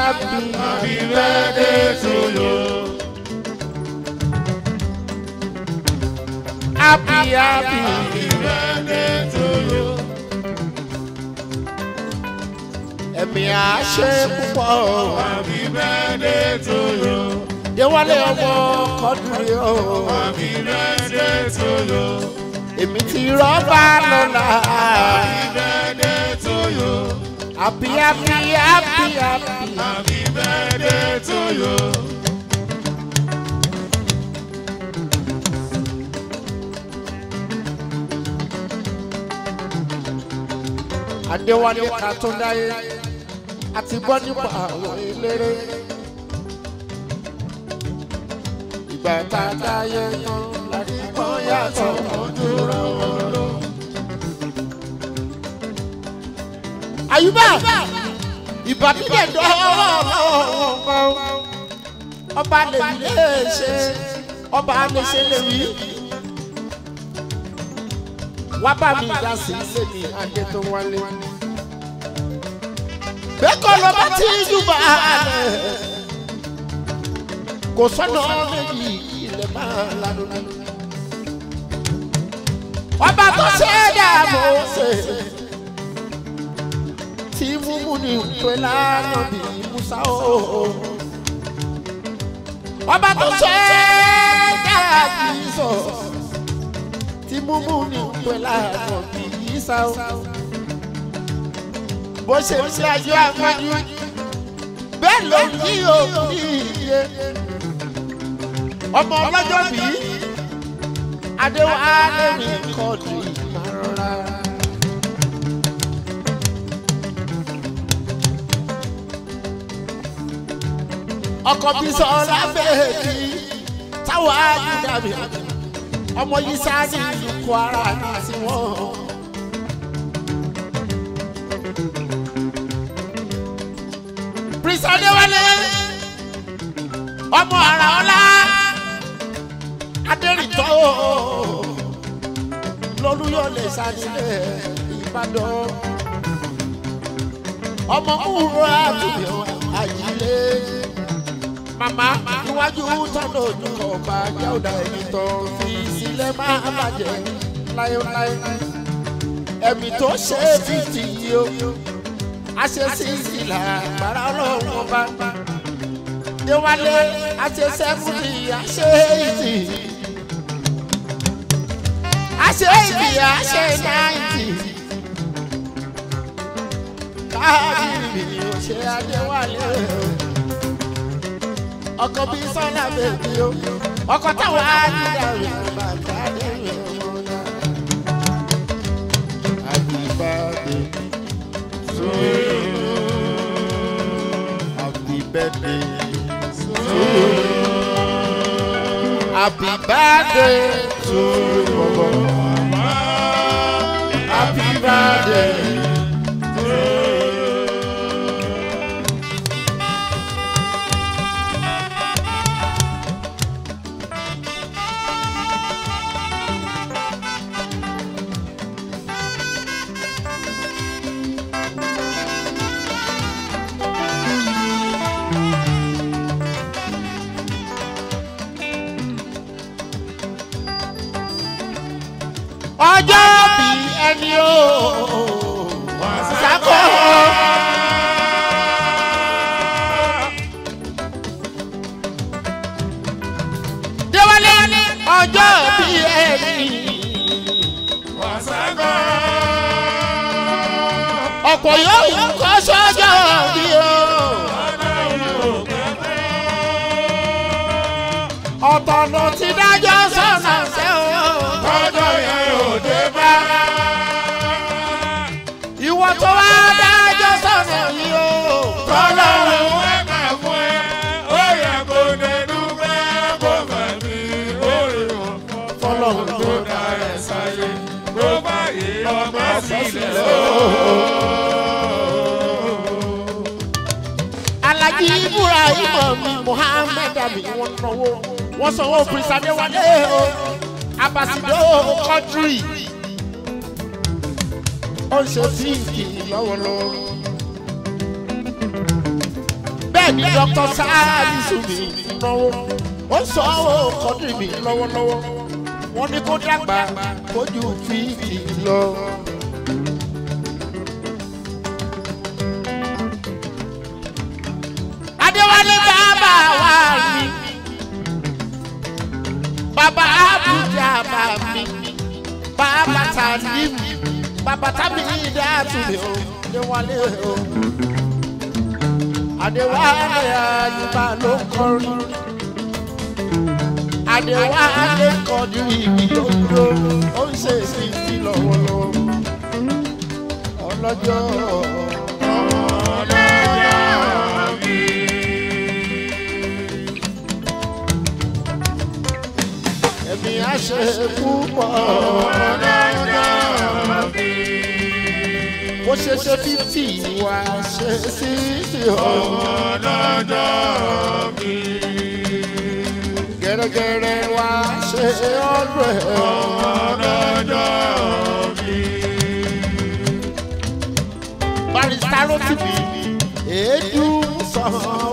happy happy birthday to you. happy happy. Happy birthday to you. ẹ̀mí àṣẹ púpọ̀ Happy birthday to you. déwálé ọmọ kọ́dúrí o Happy birthday to you. èmi ti rọ́bà lọ́la Happy birthday to you. happy happy happy happy. Happy birthday to you. adéwálé kàtúndáyé àti gbọ́ nípa àwọn eléré. ìgbà tá a dáyé tán láti gbọ́ yàtọ̀ ojú ra wọn lọ. àyùbá ìbàdíjẹ dọ́wọ́ lọ́wọ́ ọba lè lè ṣe ọba lè ṣe lè wí. wá bá mi dá sí ilé mi adé tó wálé. bẹ́ẹ̀kọ́ ló bá ti júbà rẹ̀ kò sọ́nà méjì ilẹ̀ máa lánàá. ọba tó ṣe é dààmú ṣe tí múmú ni pé lánàá bí musa o. ọba tó ṣe é dààmú sọ tí múmú ni pé lánàá bí isa o. bó ṣe ń ṣáájú àmọ́jú bẹ́ẹ̀ ló ń yí òkú iye. ọmọ ọlọ́jọ́ bí adéwálé mi kọ́ ọkọ bí sọlá bẹẹbi táwọn àdúgbàbí ọmọ yìí sáájú ìlú kwara ní tiwọn. prince adéwálé ọmọ ara ọlá adérìtọ́ lọ́lúyọ̀lé sanilé ìbàdàn. Ọmọ kúrò àtúnyẹ̀wò àjílé màmá iwájú tọ́nà ojú bá jáwọ́dà ẹni tó fi sílẹ̀ máa bàjẹ́ láéláé. Ẹ̀mí tó ṣe é fìtì yìí o. Sí ìlà àgbàrá ọlọ́run ọba. Déwálé sẹ́fúnì àṣẹ ìtì àṣẹ ìtì àṣẹ náìtì káàdì ò ṣe adéwálé ọkọ bí sọlá bèbí o ọkọ táwọn àdìdà rẹ bàbá rẹ to you. Happy birthday to you. Happy birthday to you. Happy birthday bí ẹni o Ibrahim mi Muhammed mi wọn náwó wọn sanwó prince Adéwálé o Abasido country ó ń ṣe fíìkì lọ́wọ́lọ́wọ́. bẹ́ẹ̀ ni dr sáàdìsù mi náwó ó sọ ọ́ kọ́dìrì mi lọ́wọ́lọ́wọ́ wọ́n ní kó dàgbà kójú fíìtì lọ. Adéwálé bàbá wa mi. Bàbá àbújá bá mi. Bàbá tàlím bàbá tàbí dáàtú mi ò adéwálé o. Adéwálé àyùbá ló kọrin. Adéwálé kọjú ìbí lójó ó ń ṣe ìsìnkí lọ́wọ́lọ́wọ́. Ọlọ́jọ́ ẹ̀mí àṣẹ púpọ̀ bó ṣe ṣe fífì wá ṣe sísì ọ̀hún gẹ́rẹ́gẹ́rẹ́ wá ṣe ọ̀rọ̀ ẹ̀ barista rotimi èédú sọ̀rọ̀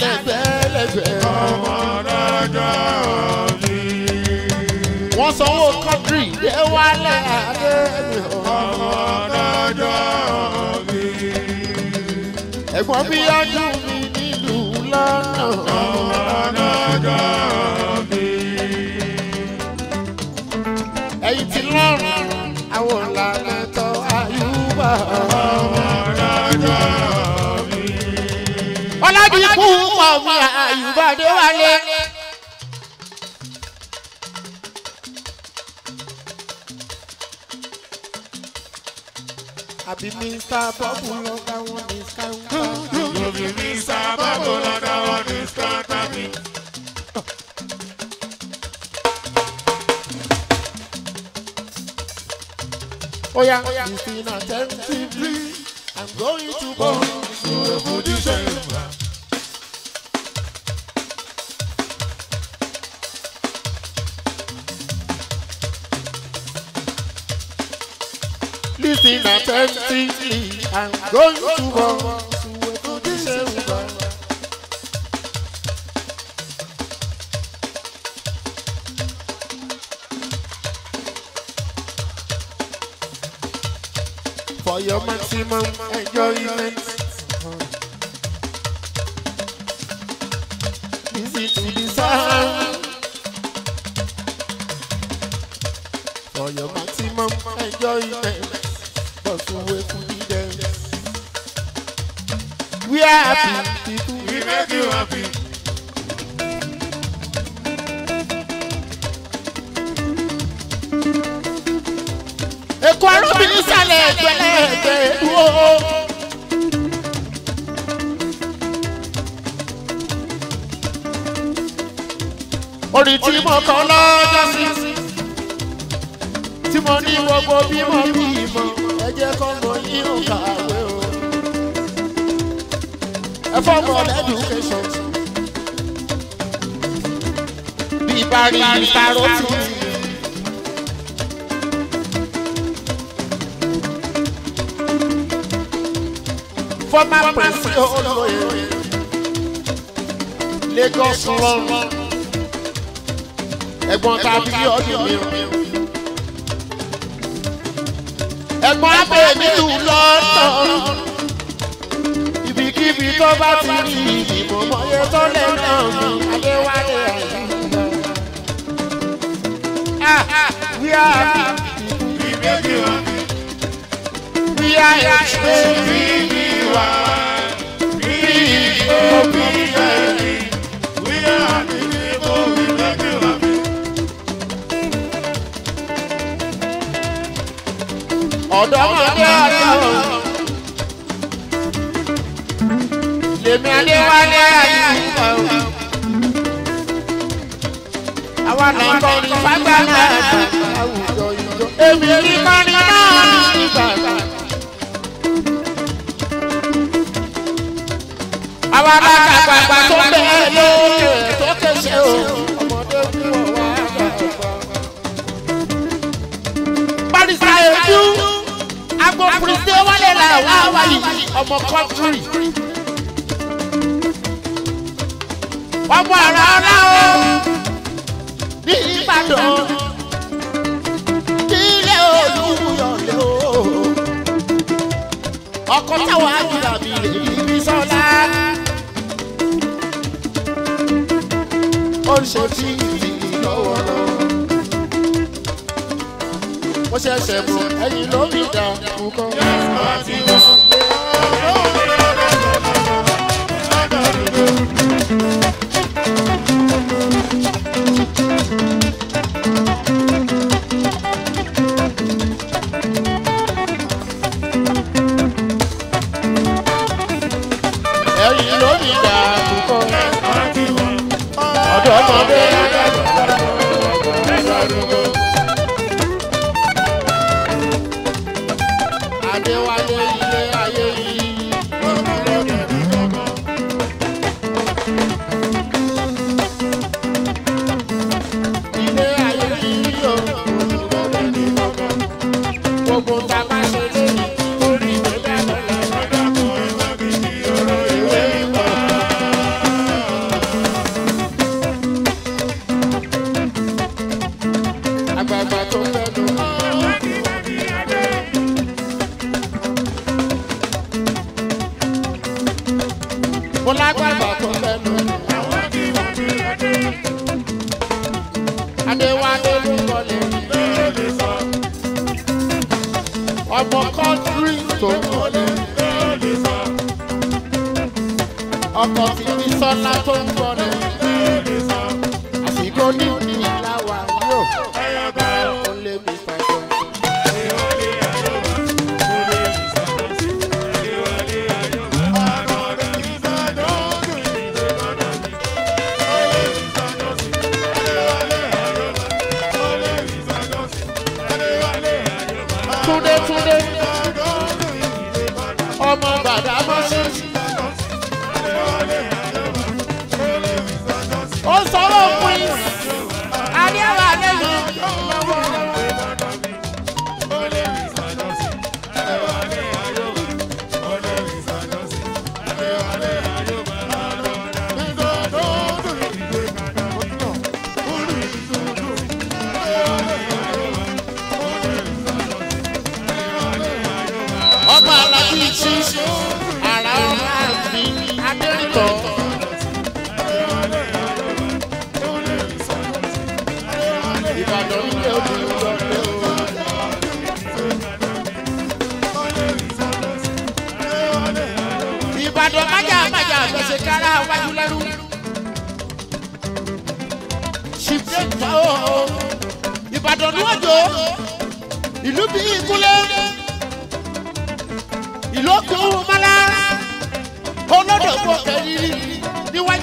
sálẹ̀ gbẹ́lẹ́gbẹ́. wọ́n sanwó kọ́ńtírì dé wálé adé mi ò. ẹ̀gbọ́n bí ọdún mi nílùú lọ́nà. ẹ̀yìn tí lọ́rùn àbí mr bọ́bù lọ́gá wọn ní skype. Oya, fifteen attentively, I'm going to go to a position. Attentively, I'm going to position. For your maximum enjoyment. Listen to sound. For your maximum enjoyment. To be there. We are happy people. We make you happy. Èkó arúbìnrin sálẹ̀ ẹgbẹ̀lẹ́gbẹ̀ dúró. Orin tí mo kọ lọ́jọ́ sí. Tí mo ní gbogbo bímọ bímọ, ẹ jẹ́ kọ́ mọ yín ò kàwé o. Ẹ fọ́mọ lẹ́dùkéṣọ̀n. Bí Bari Ìtàró tún ti. former president olóye lagos run ẹ̀gbọ́n tàbí ọdún mi ẹ̀gbọ́n abẹ nílùú london ibikíbi tó bá ti rí ìdìbò mọyé tó lè náà mi adéwálé àyíká we are happy We make you happy. Ọ̀dọ́mọdé ọ̀dọ́ lèmi adéwálé àyùbá o. Àwa náà kọ́ ní fagbára àwùjọ ìjọ èmi ní kọ́ni náà. Nígbà àwa náà kàgbàgbà tó bẹ́ẹ̀ lókè tá a wá wá yìí ọmọ kọ́ńtírì. ọmọ ọ̀rọ̀ ọ̀la o ní Ìbàdàn nílé Olúyọ̀lé o ọkọ táwọn àjùlá mi rè ní sọ́lá. ó ń ṣe tí ì lọ́wọ́ lọ́wọ́ ó ṣẹ̀ṣẹ̀ ẹ̀yìn ló fi dà kú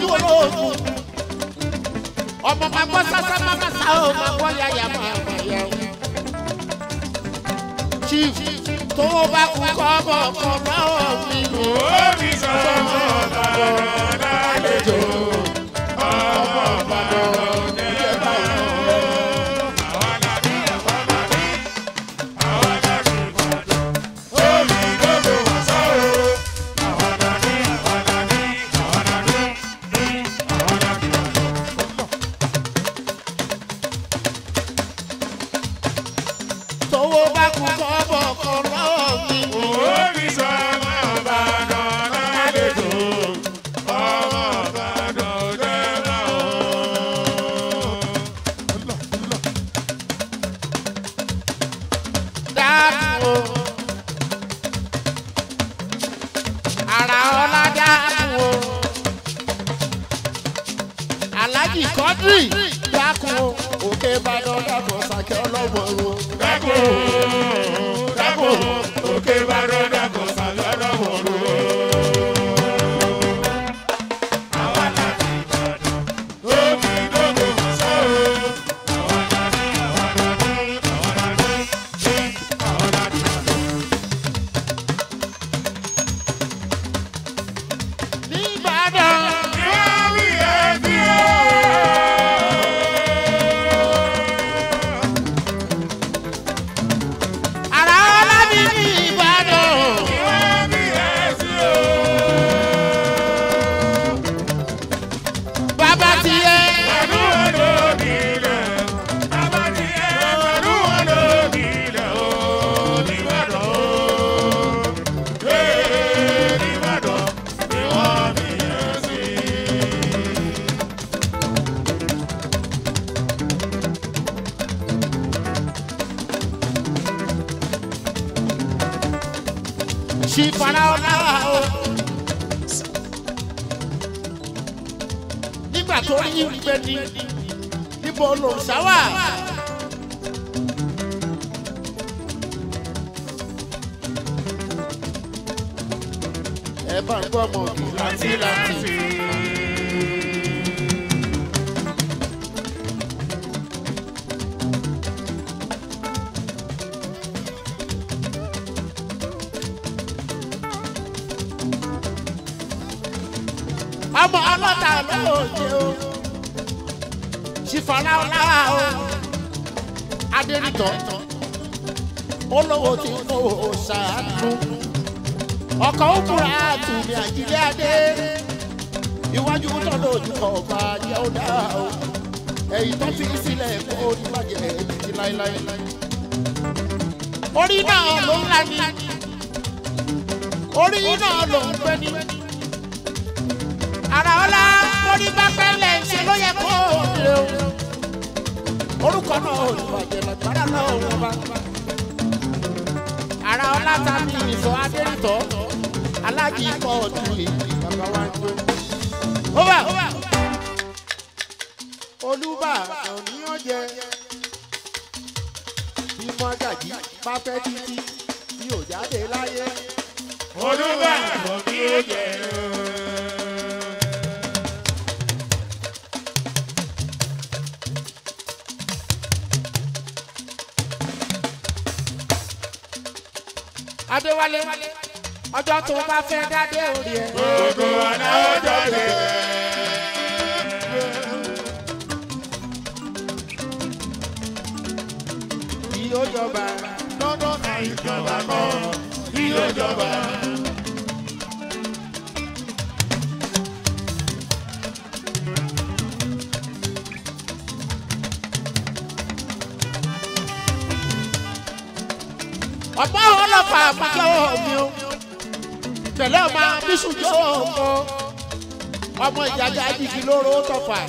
wòrò òkú. ọmọ máa gbọ́ sásá máa máa sá o máa gbọ́ yàyà máa mọ̀ yẹ o. chief tó o bá kú kọ́ ọmọ kan náà mi. ó mi sọ̀rọ̀ ọ̀la rẹ̀. Ọmọ ọlọ́ta lóòjé o. Ṣìfọ̀lá ọlá o. Adẹ́rìtọ̀ olówó tí kò ṣàánú. Ọkọ̀ òkúra àtúnmí àjílẹ̀ adé. Iwájú tọ́lọ̀ ojú ọba jẹ́ ó dá o. Ẹ̀yìn tó fi sílẹ̀ kó o ní bàjẹ́ títí láéláé. Orí náà ló ń la ní orí náà ló ń gbé ní ara ọlá orí bá pẹ́lẹ̀ ṣe ló yẹ kó o lè o. orúkọ náà ò ní bàjẹ́ lágbára náà wọ́n bá. ara ọlá ta ní ìsọ adérìtọ́ aláàjì ikọ̀ ọ̀dùn yìí bàbá wa ń jó. ó bà olúbà òníyàn jẹ ìmọ̀ àjàjì bá fẹ́ títí tí ò jáde láyé. bí ó jẹ. Adéwálé ọjọ́ tó bá fẹ́ dádé orí ẹ̀. gbogbo aláwọ̀ jáde. kí ó jọba lọ́dọ̀ ìjọba kan ó jọba. Ọlọ́pàá àpàjọ mi o tẹ̀lé ọmọ bísújọ́ ọmọ ọmọ ìjàjà jìgì lóró tọfà.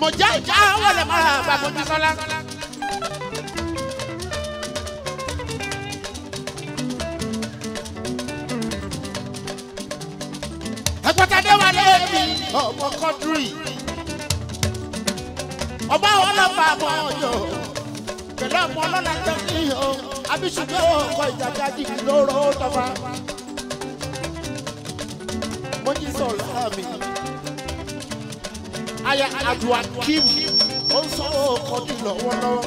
mo já ìjà wọlé mọ́ra bàbá mi sọ́lá. ẹgbẹ́tadé wà lẹ́ẹ̀mí ọmọ kọ́dúrì ọba ọlọ́pàá àmọ́ ọjọ́ pẹ̀lú ọmọ ọlọ́lá jẹ́ níyàn abisugbẹ́ ọkọ̀ ìjàjà jìgì lóró tọfà. mo jí sọ̀rọ̀ àmì aya adua kim ó ń sọ ọkọ ní lọ́wọ́lọ́wọ́.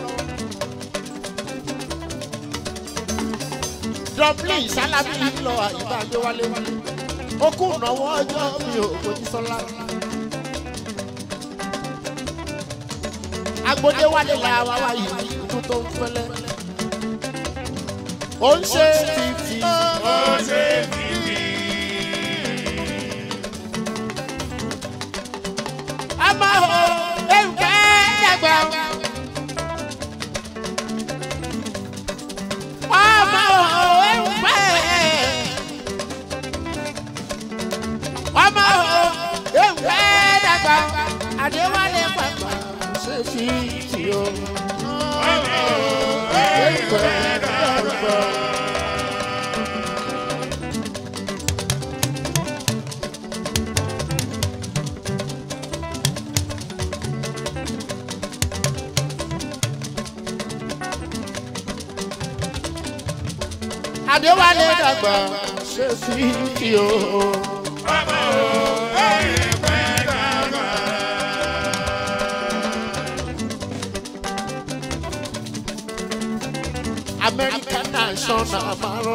dublin sálábì lọ àyíbájọ wálé ó kù náwó ọjọ́ mi ò kojú sọ́lá. Agbódé wálé la wá wá yìí tó tó ń fẹ́lẹ́. ó ń ṣe fífi. ó ṣe fìdí. ọmọ o ewùkẹ́ dàgbà. ọmọ o ewùkẹ́. ọmọ o ewùkẹ́ dàgbà. àdéwálé pàpà ṣe fi tì o. ewùkẹ́ dàgbà. àdéwálé dàgbà ṣe fi tì o. Ń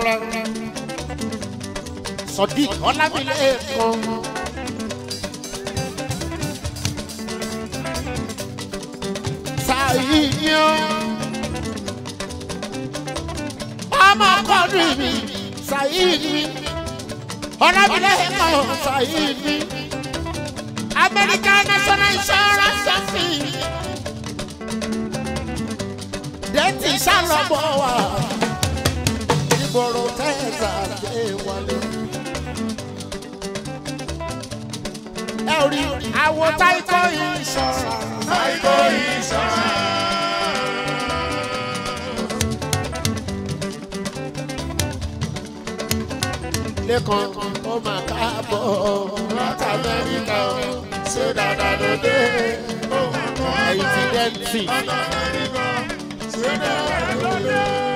rẹ́. Sọ̀dí Ọlámilé kan. Sàyíyán. Ọmọ kọ́dún mi, Sàyíyí. Ọlámilé kan, Sàyíyí. American national insurance office dẹ́tì sálọ́bọ̀ wà ìgboro tẹ́sà ṣe wọlé. ẹ ò rí àwọn táìkò ìṣọ̀ra. táìkò ìṣọ̀ra. lẹ́kàn ó mà káàbọ̀ láti amẹ́ríkà ṣé dáadáa ló dé. ẹ̀yìn ti dẹ́ntì. ṣé dáadáa ló dé.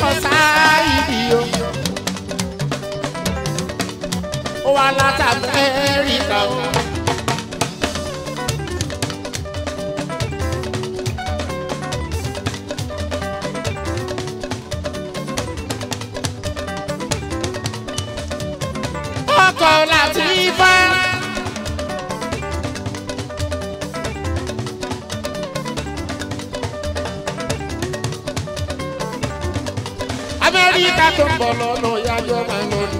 Kan sáàyìdì o. ó wá láti amẹ́ríkà o. amẹ́ríkà tó ń bọ̀ lọ́nà ìyájọ́ máa ń lọ ní.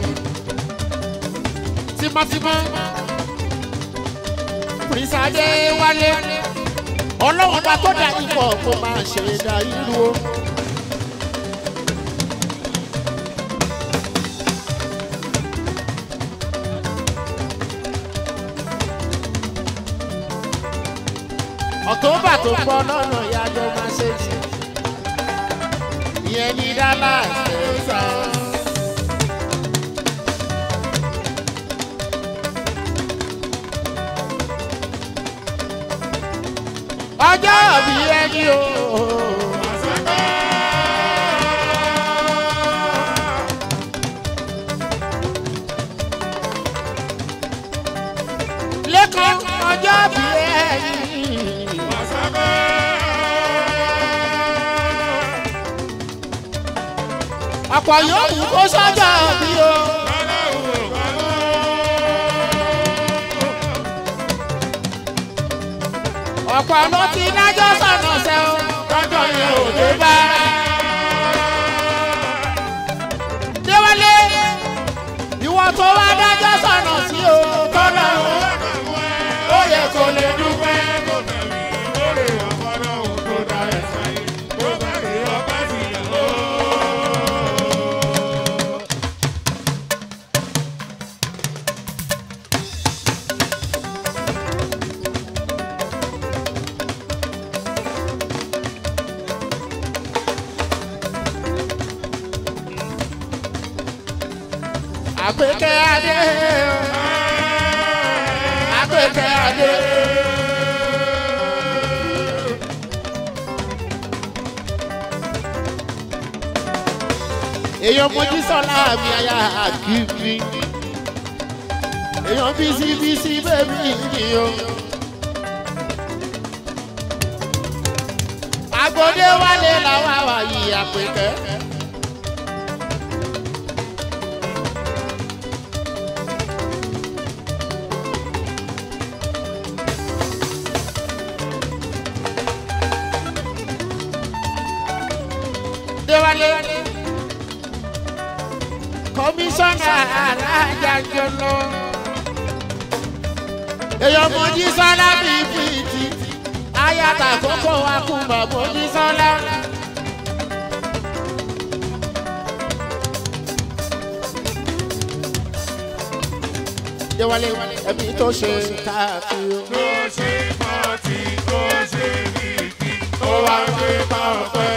tímọ́tímọ́ prince adé wálé ọlọ́run bá tó dá ipò kó máa ṣe dá irú o. ọ̀tọ́bà tó ń bọ̀ lọ́nà ìyájọ́ máa ṣe jù. Ní dallas texas. ọjọ́ bí ẹni o. ọ̀pọ̀ yóò mú kó sọ́jọ́ bí o. ọ̀pọ̀ ló ti dájọ́ sọ̀nà ṣe o yẹn ò dé bá. déwálé ìwọ tó wá dájọ́ sọ̀nà sí o èèyàn mojú sọlá mi àyà àkìbí èèyàn bísí bísí bẹ́ẹ̀bí ni o. agbóde wálé làwọn àwàyí àpèkẹ́. Kọmíṣánná alájàjọlọ èèyàn mojísọ́lá bíi fìtì ayàtà kókó akúmọ mojísọ́lá. déwálé ẹbí tó ṣe káàkiri. Tó ṣe pọ́ọ̀tì, tó ṣe bìkì, ó wá gbé pàǹpẹ́,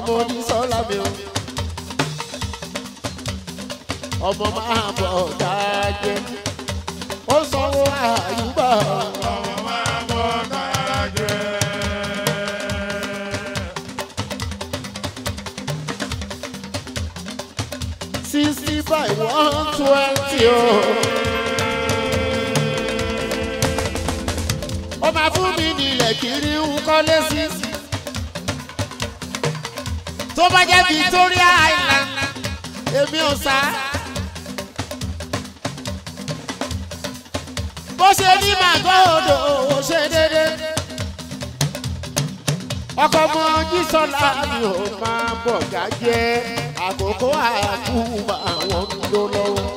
ọkọ mo ní sọ́lá mi mú ọmọ máa bọ̀ dájẹ́ ó sanwó àyùbá ọmọ máa bọ́ dájẹ́. sixty by one twenty o. ó máa fún mi nílẹ̀ kiri ń kọ́lé sí. Bá jẹ́ Victoria Island èmi ò sá. bó ṣe ní màgòdò ó ṣe déédé. ọkọ̀ mọ jísọ́lá mi ò máa bọ̀ gájẹ́ àkókò àkúbà àwọn lò lọ́wọ́.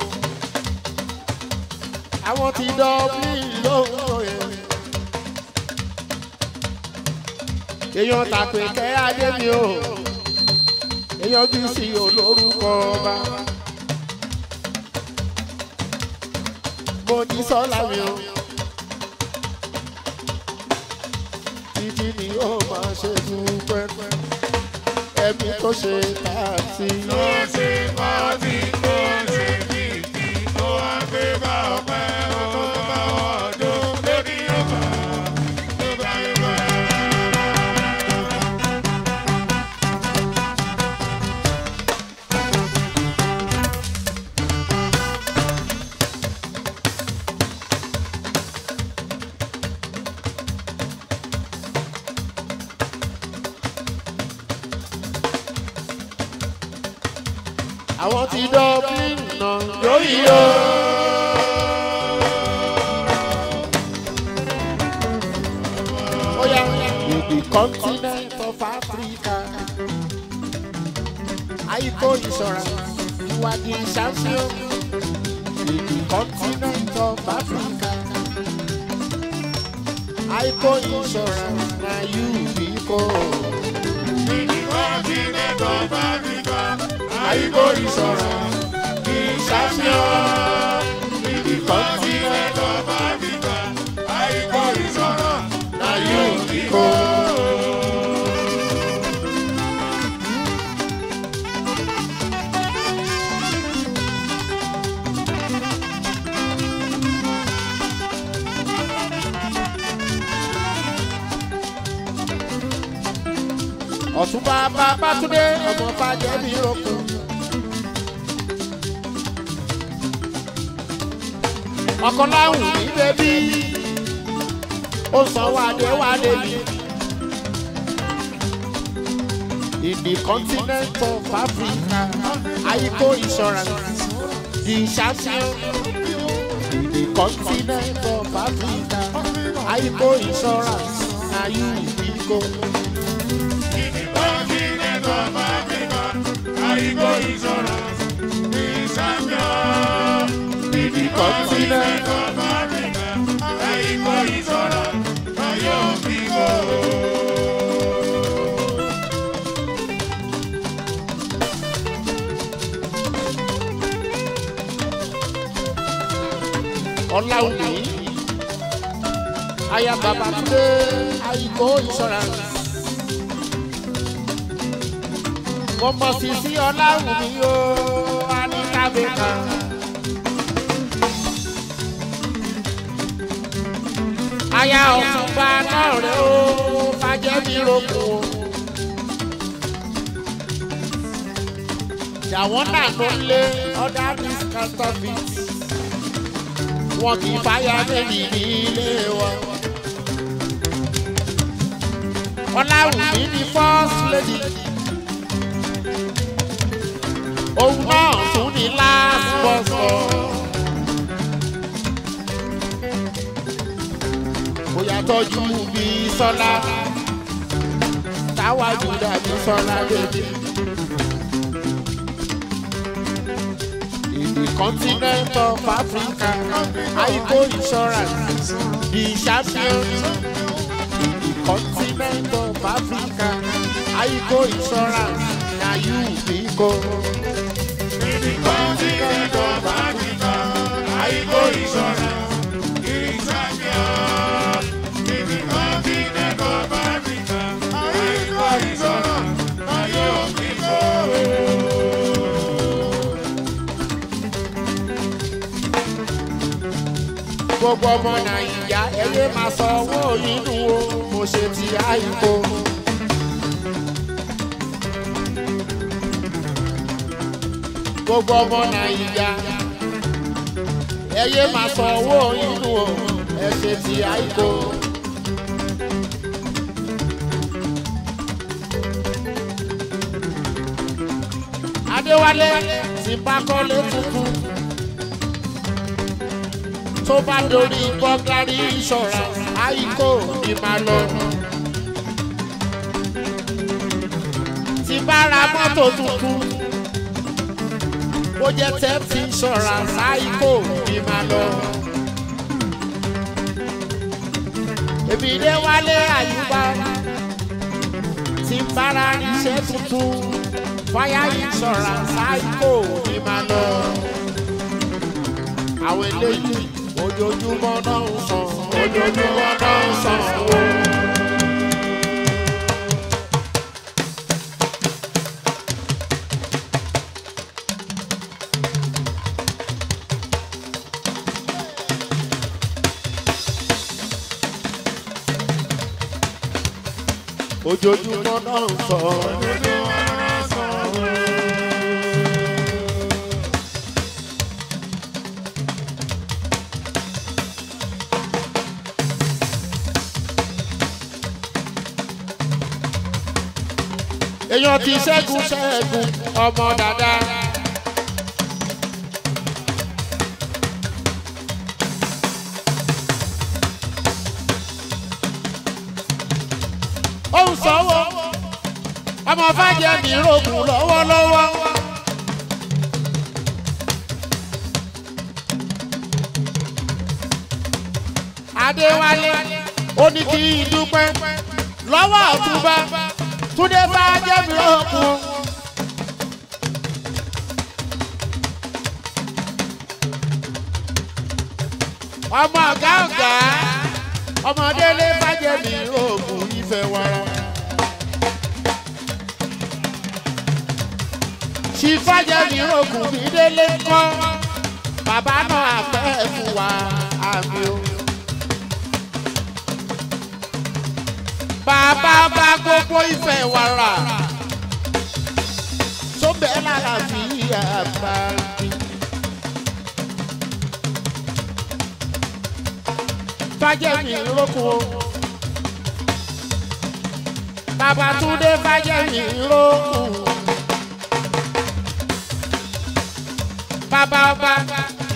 àwọn ti dọ́bí lóhùn yẹn. èèyàn tàpé kẹ́ adé mi o èèyàn bí sí olórúkọ ọba. mo ní sọ́lá mi o. títí ni ó máa ṣe dúpẹ́ ẹbí tó ṣe tààtì. ló ṣe kọ́ tí the. In the continent of Africa, Aiko insurance, na you be call. Continent of Africa, Aiko insurance, the champion. Ọ̀túnba babátúndé ọmọ fàjẹ́bí okùn. ọkọ láwùn ní bẹ́bí ó sanwó adéwálé mi. in the continent of Africa Aiko insurance the champion. in the continent of Africa Aiko insurance na go. Aiko insurance, the champion. the continent. of Africa, Aiko insurance, Ayo Bigo. ọláwùmí aya babatunde Aiko insurance mo mọ sí sí ọláwùmí o anikabe kan. aya ọ̀túnba náà rẹ̀ o fàjẹ́bí roko o. jàwọ́n náà ló ń lé ọ̀dà discounterfeit wọn kì í fàyà méjì ní ilé wa. ọláwùmí ni first lady. Òun náà tún ní last bọ́sọ̀. bóyá tọ́jú bí sọ́lá táwájú dàbí sọ́lá. The continent of Africa, Ico Insurance, the champion. The continent of Africa, Ico Insurance, na you be go. Gbogbo ọmọ Nàìjíríà ẹyẹ máa sọ owó nínú o, mo ṣe ti àìkó. Gbogbo ọmọ Nàìjíríà ẹyẹ máa sọ owó nínú o, ẹ ti àìkó. Adéwálé ti bá tuntun tó bá dorí bọ́glárí ìṣọ̀ra àìkò ní máa lọ. Ti bá mọ́tò tuntun bó jẹ́ tẹ́tí ìṣọ̀ra àìkò ní máa lọ. Èmi dé wálé àyùbá ti bára iṣẹ́ tuntun fáyà ìṣọ̀ra àìkò ní máa lọ. Àwọn eléyìí ojoojúmọ́ náà ń san ojoojúmọ́ náà ń san owó. Ojoojúmọ́ náà ń san. èèyàn ti ṣẹ́gun ṣẹ́gun ọmọ dada. Mi rògùn lọ́wọ́lọ́wọ́. adéwálé ó ní kí n dúpẹ́ lọ́wọ́ ọ̀túnba túndé fàjẹ́ mi rògùn. ọmọ ọ̀gá ọ̀gá ọmọdélé fàjẹ́ mi rògùn rògùn mi délé kọ́ bàbá náà àpẹ́ fún wa àmì o. bàbá bá gbogbo ìfẹ́ wàrà tó bẹ́ẹ̀ lára fi àbá mi. fàjẹ́ mi rògùn o. Bàbá Túndé fàjẹ́ Bàbá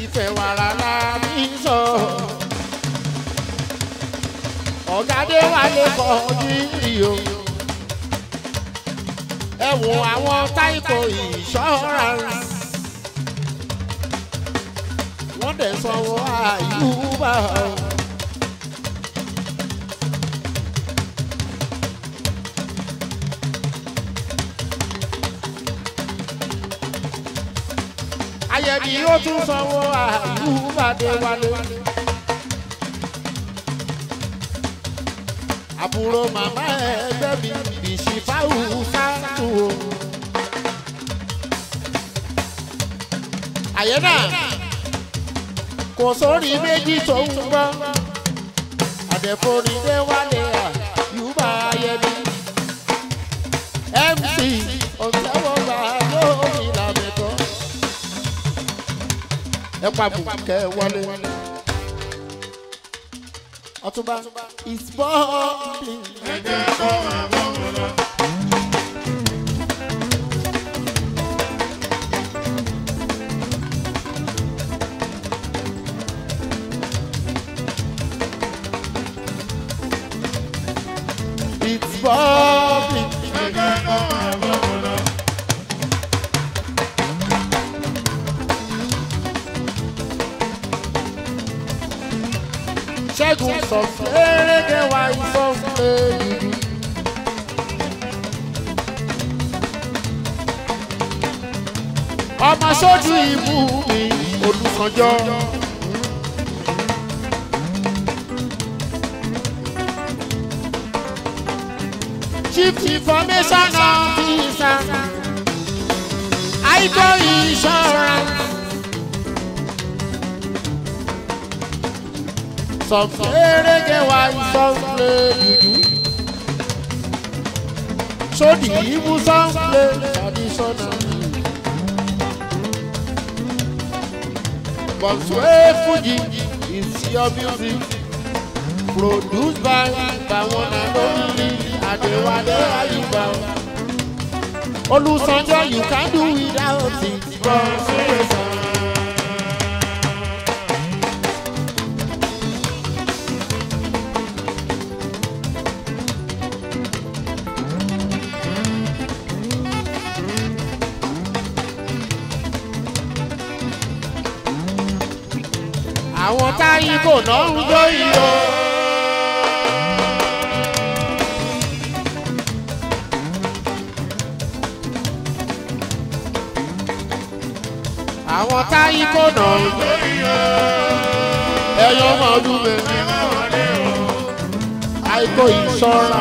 ìfẹ́ wàrà la mi sọ. Ọ̀gádé wà lè kọ́ jírí o. Ẹ wo àwọn táìkò insurance. Wọ́n dẹ̀ sanwó àyùbá o. ó tún sanwó àyùbádé wálé. Àbúrò màmá ẹgbẹ́ mi bìsì fáwù fáwù o. Àyẹ̀dá kò sórí méjì tó ń gbọ́. Àdẹ̀forí dé wálé àyùbá ayẹ̀bí. MC ọ̀tẹ́wọ̀gbà lórí ìlànà ẹ̀kọ́ ẹ pàbò kẹ ẹ wọlé. ọtúnba it's bombing. ẹ jẹ́ kó lọ. It's bombing. Sọ fẹ́rẹ́gẹ́ wa ìsọ̀fẹ́ dúdú. ọmọ sójú ìmú mi olùkànjọ́. chief information officer aiko insurance. Sọ̀fẹ́rẹ́gẹ́ wa ìsọ̀fẹ́ dúdú. sódì ìmú sọ̀fẹ́ traditional. Bọ̀sùwé Fuji is your music. Produced by Bawon Adonili Adewale Ayuba. Olùsànjọ́ you can do without it. Bọ̀sùwé sàn. Táyì kò náà ń jó iyọ̀. àwọn táyì kò náà ń jó iyọ̀. ẹyọ ọmọ ọdún mẹ́rin àìkò ìṣọ́ra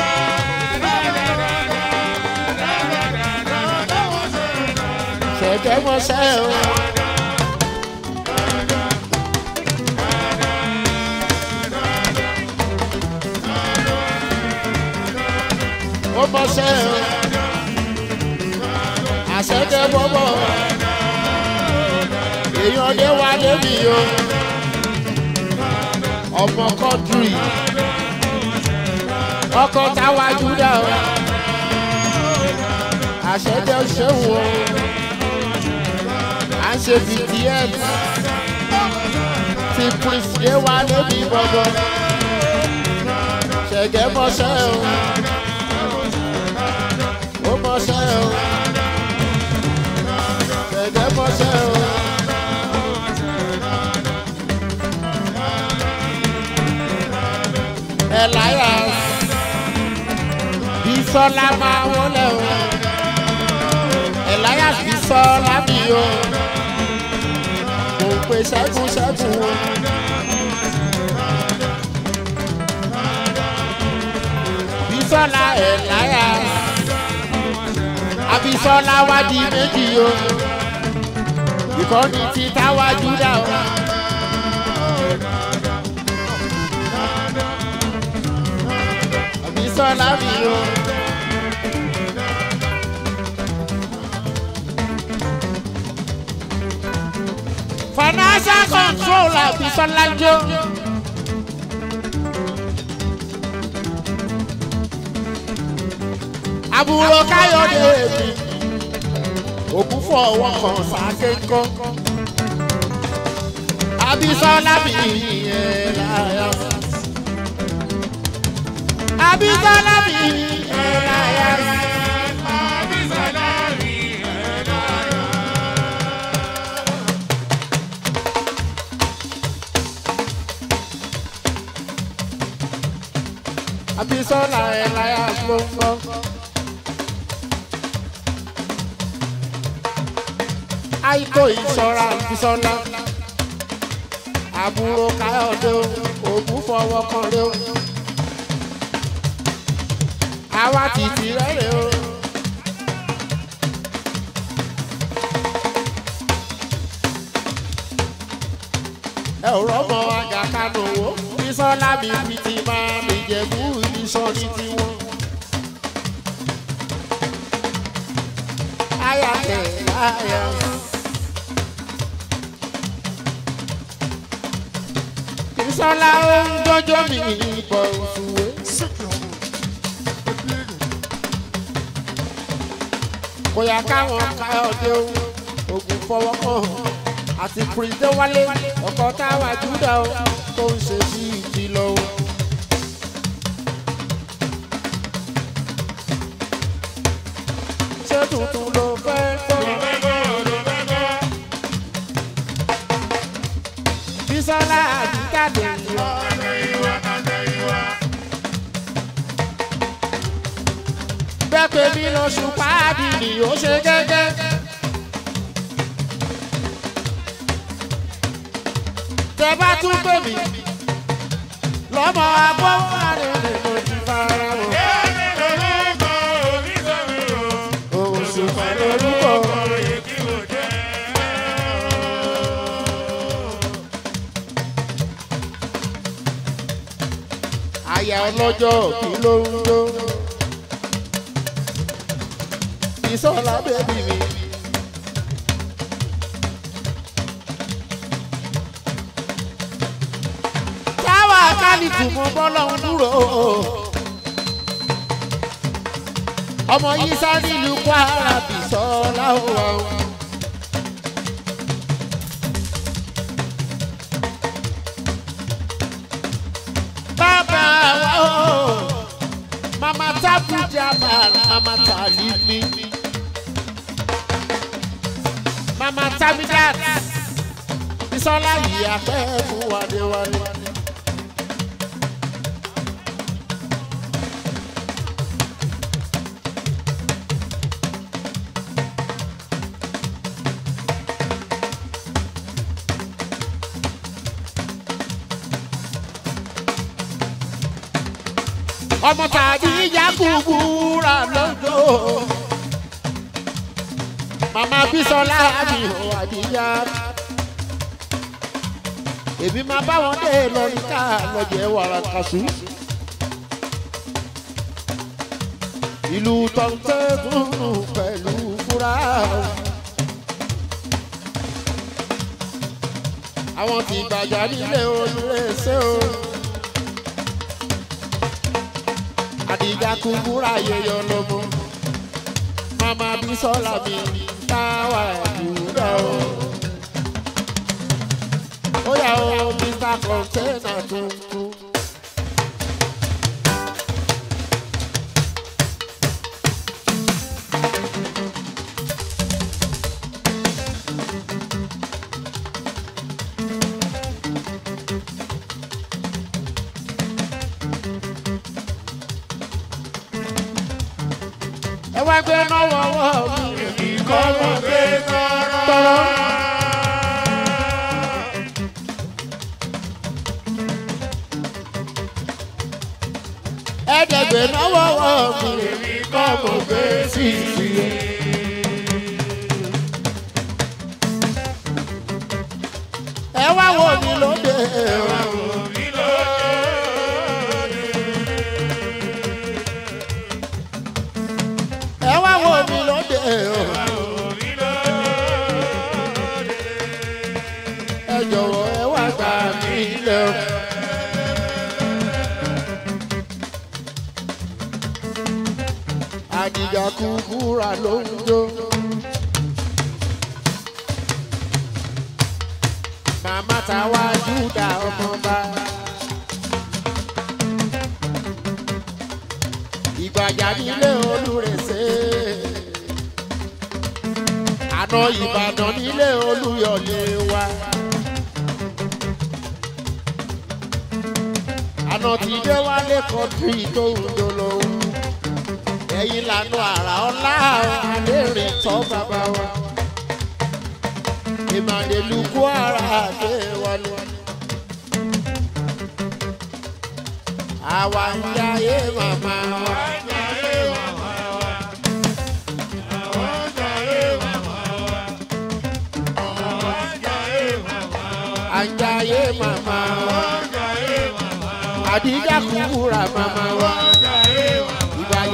Ṣẹ̀kẹ́ mọ́ṣẹ́ o. Ó mọ́ṣẹ́ o. Àṣẹ́kẹ́ bọ́bọ̀. Èèyàn dé wá débi o. Ọmọ kọ́ńtírì. Ọkọ̀ táwa júdà o. Àṣẹ́kẹ́ ṣéwù o à ń ṣe eight ti prince dé wá lébi bọ́bọ́ ṣẹ̀gẹ́ mọ́ṣẹ́ o. Ó mọ́ṣẹ́ o. Ṣẹ̀gẹ́ mọ́ṣẹ́ o. Elias Bisola máa wọlé o. Elias Bisola mi o ṣẹ́gun ṣẹ́gun o. Bísọ́lá ẹ̀ láyà Abísọ́lá wá di méjì o. Ìkọ́ni ti táwa júdà o. Abísọ́lá mi o. financial controller Bisolajo. àbúrò káyọ̀dé mi òkú fọwọ́ kan sáké ńkọ́ Abísọ́lá mi ẹ̀ láyà Abísọ́lá mi ẹ̀ láyà. Abísọ́lá ẹ̀ láyà gbọ́ngbọ́. Àìkò ìṣọ́ra Abísọ́lá. Àbúrò Káyọ̀dé o, ògùn fọwọ́ kan lé o. Àwa tìtì rẹ̀ rè o. Ẹ ò rọ́mọ àgàkánú wo, Bísọ́lá mi fi ti máa mi jẹ̀bú ìṣọ́ni tiwọn. Aya tẹ̀ láyà. Bísọ́lá ó ń jọjọ́ mi bọ̀ òṣùwé. kò yá káwọn káyọ̀dé ogun fọwọ́ kàn àti pírísẹ́ wálé ọkọ̀ táwa júdà tó ń ṣe bí ìkìlọ̀ o. ó ṣe gẹ́gẹ́. tẹ bá tún pè mí lọ́mọ agbóhùn àrẹ̀lẹ̀ mo ti fara wọ̀. òun ṣùpá lórúkọ. àyà ọlọ́jọ́ kí ló ń jó. Ìsọ̀lá bẹ́bí mi. Táwa kálíkù mọ bọ́lọ̀ ń dúró. Ọmọ yìí sá nílùú Kwara Bísọ́lá ó wà ó. Bàbá wa ó. Mama Tabu Jamal, Mama Talimi. Mama Bisola yìí apẹ́ fún Wadéwálé. ọmọ tàbí yakubu ra lọ́jọ́ màmá bísọ́lá mi ò àdíyá èmi máa bá wọn dé lọ́rin ká lọ́jẹ́ wàrà kàṣú ìlú tọ́ńtẹ́ dùnú pẹ̀lú fúra àwọn tí gbàjà nílé olùrẹsẹ o. àdìgá kúkúrà yẹyọ lọmọ mama bisola mi táwa ìdúrà o. ó yà ó mr container tuntun. ẹ wá gbé náwó ọwọ́ mi. Kọ́mọ gbé ẹ̀ẹ́dẹ̀gbẹ̀ náwó ọwọ́ mi. kọ́ mo gbé sí ìdílé. ẹ wá wo mi lóde. ẹ wá wo kúkúrà ló ń jó. màmá ta wá júdà ọmọba. ìgbàjà nílé olúrẹ̀sẹ̀. àná ìbàdàn nílé olúyọ̀lé wa. àná tí dé wálé kọ́tì tó ń dolówó lànà àrà ọlá adẹ́rìn tọ́ bàbá wa. ìmàlélùkù ara àdé wọlé. àwa ń jayé màmá wa. Jayé màmá wa. Àwọn jayé màmá wa. Àwọn jayé màmá wa. à ń jayé màmá wa. Àwọn jayé màmá wa. àdìjà kúkúrà màmá wa.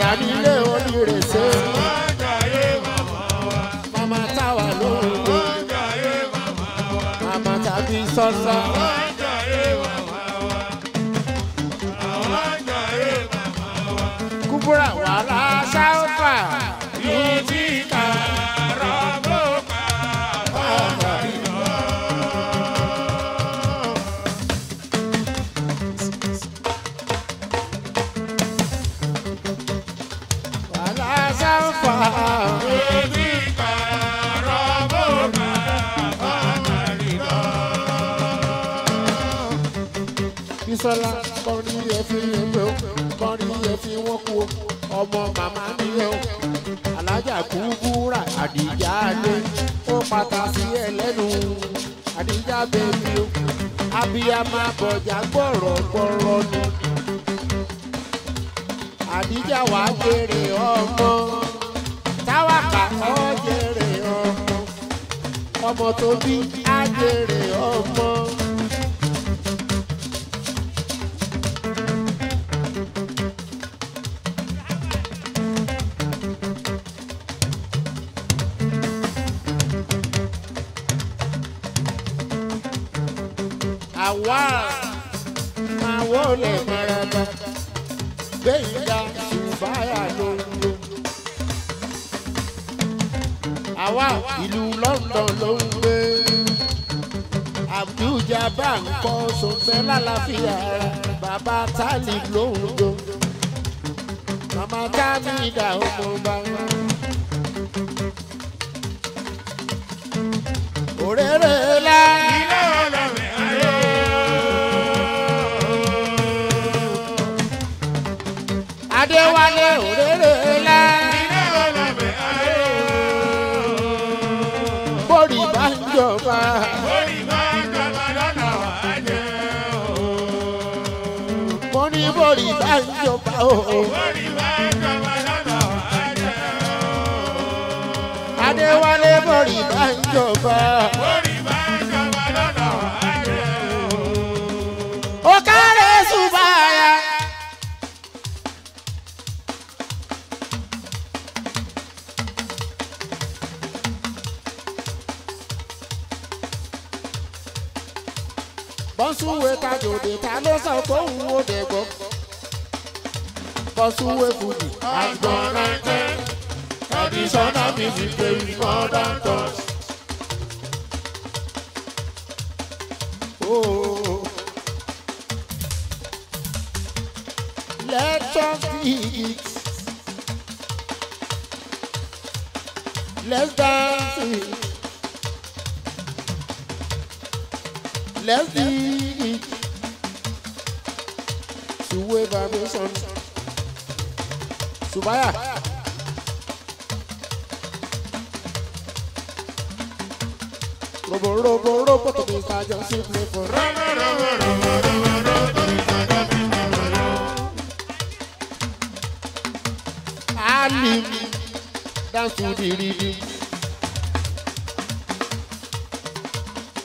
Ìgbàyà nílé onírèsé. Àwọn jayé màmá wa. màmá táwa wa. màmá tàbí sọ́sọ́. Bísọ́lá kọrin yẹ fi ẹgbẹ́ o kọrin yẹ fi wọ́n kú o ọmọ màmá nìyẹn o. Alájà kú búra àdìjà lé ó pata sí ẹlẹ́nu àdìjà bẹ́ẹ̀ni o abiyamọ bọ̀jà gbọ̀rọ̀ gbọ̀rọ̀ ni. Àdìjà wà jèrè ọmọ táwàkà ọ jèrè ọmọ. Ọmọ tó bí á jèrè ọmọ. Sọ̀fẹ́ lálàáfíà bàbá Talib ló ń lò. màmá Kámídà ọmọ bá wọn. O. Adéwálé bórí bá ń jọba. Ó kárẹ̀ Ṣùbáyà. Bọ́súwe tajòdè ta ló sọ fóun ó dẹ̀gbọ́. Bọ́súwe fújì. Àgbọ̀nrẹ́tẹ́, traditional music dey with modern touch. Oh. Let us eat. Let's dance. it. Let's eat. Suwe vibration. Subaya. Robo, robo, robo, to be just simply for Ali dance to the rhythm.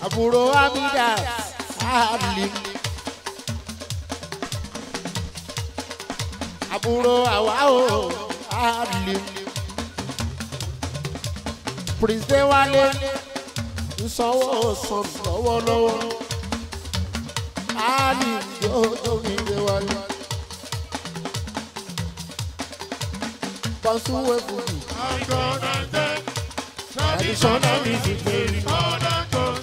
Àbúrò Amida Ali. Àbúrò Àwáò Ali. Prince Déwálé ń sanwó san lọ́wọ́lọ́wọ́. Ali yóò tó mi Déwálé. Bọ́súwé Fújì. Àgbọ̀nrẹ́tẹ́, traditional music touch.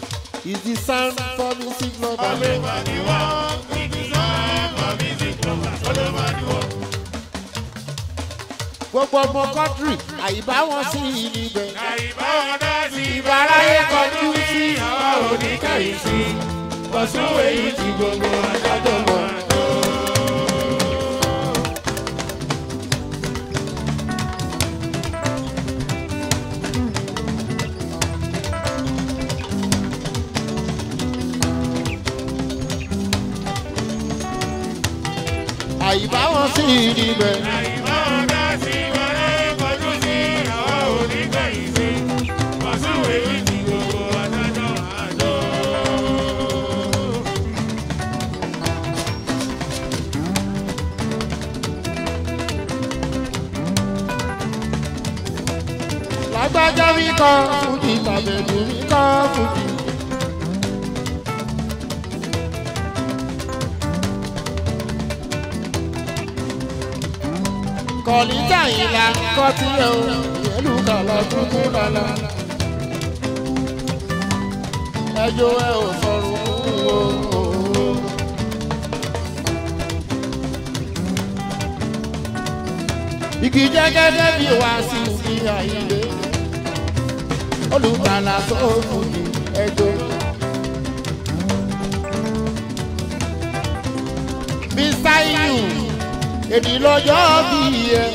is the sound for music lover. All over the world, it is all for music lovers. All over the world. Gbogbo ọmọ kọ́tírì àyíbá wọn sí níbẹ̀. Àìbáwọn dá sí ìbáráyé kọjú sí àwa oníkàyí sí. Bọ̀súwé yìí ti gbogbo adájọ́ mọ̀. àyíbá wọn sí níbẹ̀. Kọ́ fújì tàbẹ̀dù mi kọ́ fújì. kọ̀lítà ìlà kọ́ tilẹ̀ o ìyẹ́lú kàlà kúkú lálá. ẹjọ́ ẹ ò sọ̀rọ̀ o. igi jẹ́gẹ́dẹ́ bí sí ní àyílé olùgbàlà tó kù ní ẹjọ́. iyu èdè lọ́jọ́ bí ẹ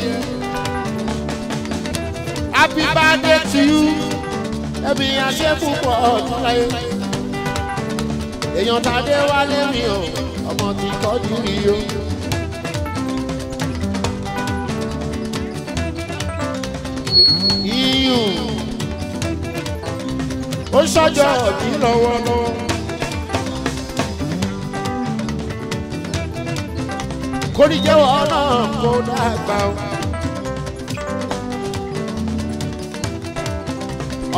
happy birthday to you ẹbí àṣẹ púpọ̀ ọdún láyé èèyàn tàdé wálé mi o ọmọ ti kọjú rí o. iyùn ó ṣọjọ́ ọ̀dí lọ́wọ́lọ́wọ́. kórì jẹ́wọ́ náà kó dàgbà o.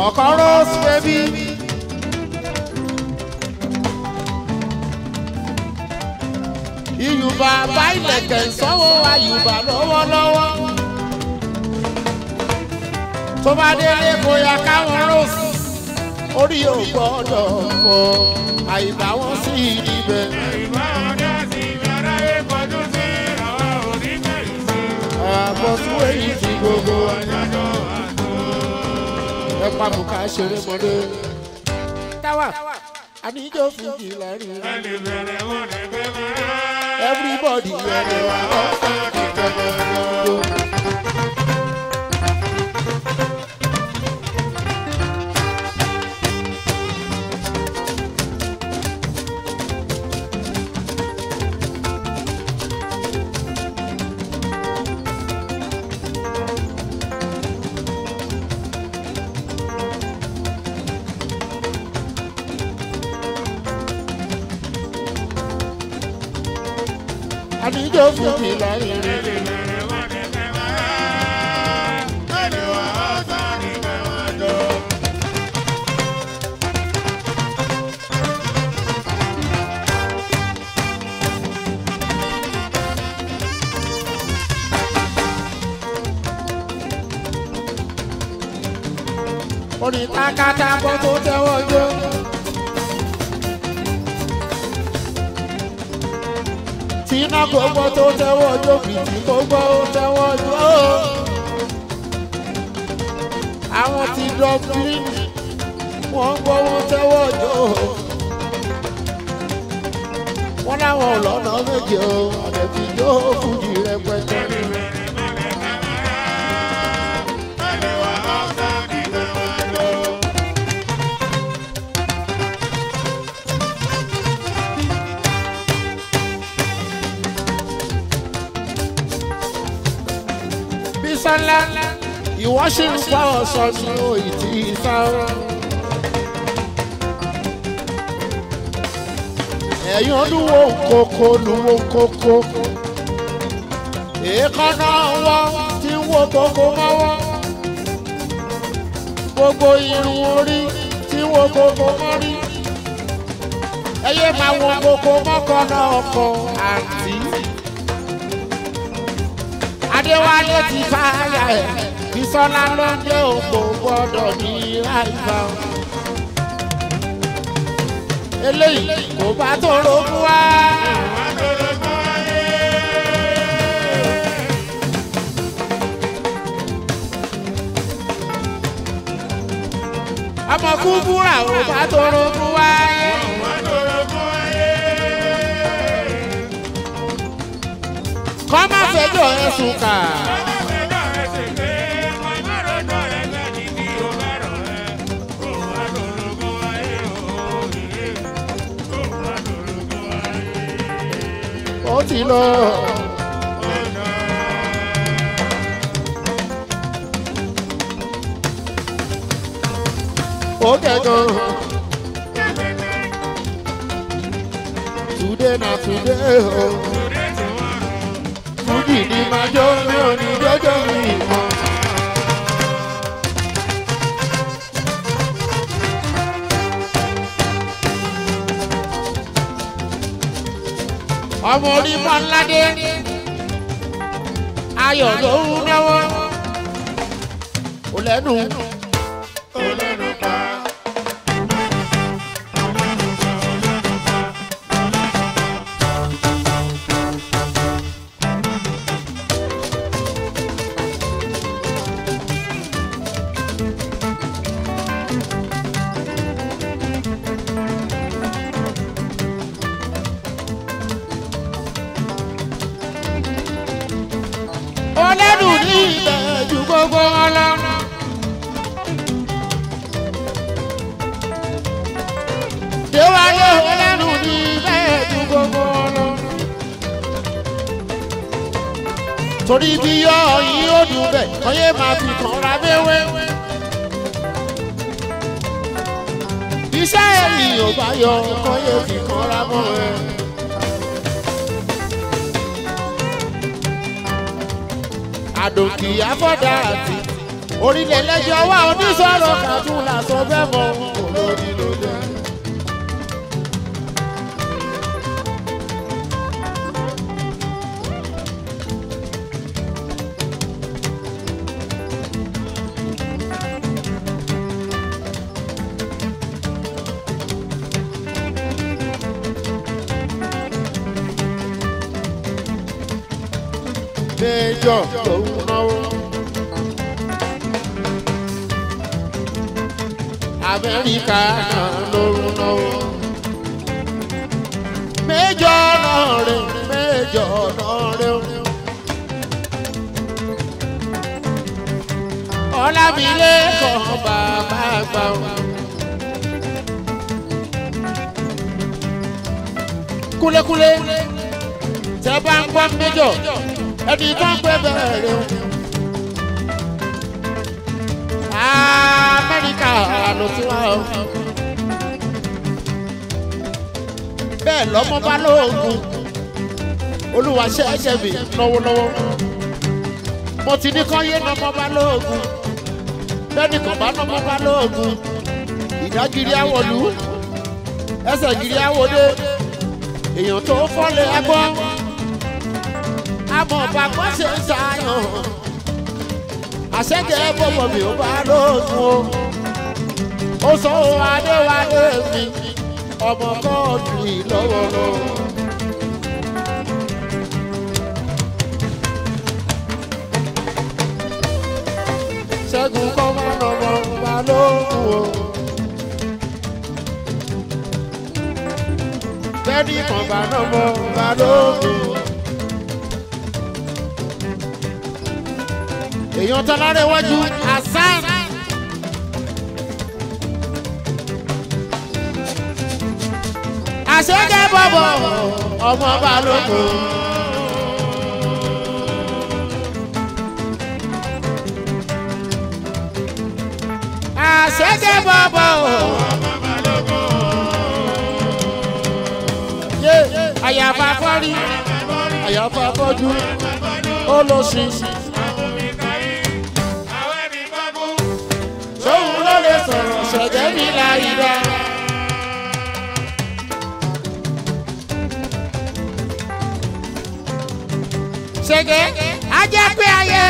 ọ̀kan rose baby. ìyùbá bá ilẹ̀kẹ̀ sanwó àyùbá lọ́wọ́lọ́wọ́. tó bá délé bóyá káwọn rose orí ò gbọ́dọ̀ fọ àyùbá wọn sí àbọ̀ tí wọ́n yìí fi gbogbo wa. Ẹ pa bùkà ṣeré mọ́lé. táwa àníjó fìdí lárí everybody ẹ̀rẹ̀ wà ọ̀sán ìjọba. Orin takata bọ́ tíná gbogbo tó tẹ́wọ́ jó bìtì gbogbo ó tẹ́wọ́ jó. àwọn ti dublin wọ́n gbọ́ wọ́n tẹ́wọ́ jó. wọ́n láwọn ọlọ́nà méje o àdẹ̀bí jó fújì rẹpẹtẹ. Ìwọ ṣì ń pa ọ̀sán ní òyì tí sáárọ̀. ẹ̀yin ọdún wo kókó kókó. èékánná ọwọ́ tí ń wo kókó mọ́wọ́. gbogbo irun orí tí wo kókó mọ́rí. ẹyẹ máa wo kókó mọ́kànnà ọkọ̀ àǹtí. Adéwálé ti fàyà ẹ̀ Bísọ́lá dé òpó gbọ́dọ̀ ní àìbá. Eléyìí kò bá tó rogún wá. Ọmọ kúkúrà ò bá tó rogún wáyé. Kọ́ má fẹjọ́ ẹ̀sùn kà. Ti lọ. Ó kẹ̀kọ́. Today na today o. Oh. Fújì ni máa jó mi ò ní mi mọ́. Ọmọ orí mọ́ládé ayọ̀ ló ń náwó kò lẹ́nu. Lẹ́jọ́ wa oníṣòro kàtún làṣọ bẹ́ẹ̀ mọ́ olórí méjọ amẹ́ríkà náà ló ń náwó. méjọ náà rè méjọ náà rè. ọlámilẹ́kọ̀ bàbá àgbà wa. kúlékúlé tẹ bá ń gbọ́ méjọ ẹni tó ń pẹ́ bẹ̀rẹ̀ o. amẹ́ríkà ló ti wá o. bẹ́ẹ̀ lọ́mọ bá lóògùn olúwa ṣe ẹ̀ṣẹ̀ mi lọ́wọ́lọ́wọ́. mo ti ní kán yé nọmọ bá lóògùn bẹ́ẹ̀ni kàn bá nọmọ bá lóògùn ìdágìrì àwọ̀lú ẹsẹ̀ gìrì àwọ̀dé èèyàn tó fọ́lẹ̀ ẹgbọ́n àmọ́ bàbá ṣe ń ṣàyàn àṣẹ́jẹ́ bọ̀bọ̀ mi ò bá lóògùn o ó sọ adéwálé mi ọmọ kóòtù ìlọ́wọ́lọ́wọ́. ṣẹ́gun kọ́ máa nà ọmọ bá lóògùn o. bẹ́ẹ̀ni kan bá nà ọmọ bá lóògùn o. èèyàn tán lára iwájú hasan. àṣẹjẹ bọ̀bọ̀ ọmọ balógun. àṣẹjẹ bọ̀bọ̀ yé àyàfà fọ́rí àyàfà fọ́jú ó lọ sí ṣẹ̀jẹ̀ mi láyé dá. ṣẹ̀gẹ̀ á jẹ́ pé ayé.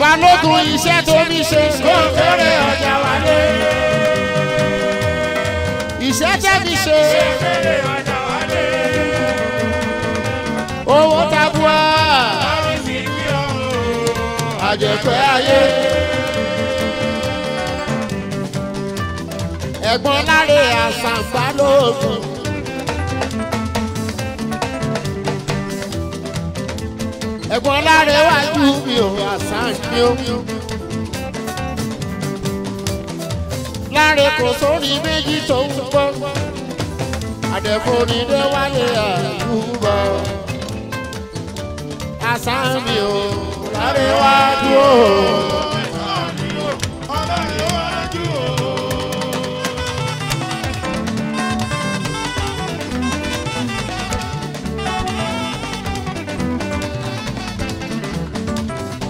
balógun iṣẹ́ tó ní ṣe kó fẹ́rẹ̀ ọjà wálé. iṣẹ́ tẹ́bi ṣe. owó tabua àjẹpẹ́ ayé. ẹ̀gbọ́n láre àṣàǹbá lóògùn. ẹ̀gbọ́n láre wájú mi ò mi ò. láre kò sórí méjì tó ń gbọ́. àdẹ̀fọ́nidé wálé àdúgbò asami o láre wájú o.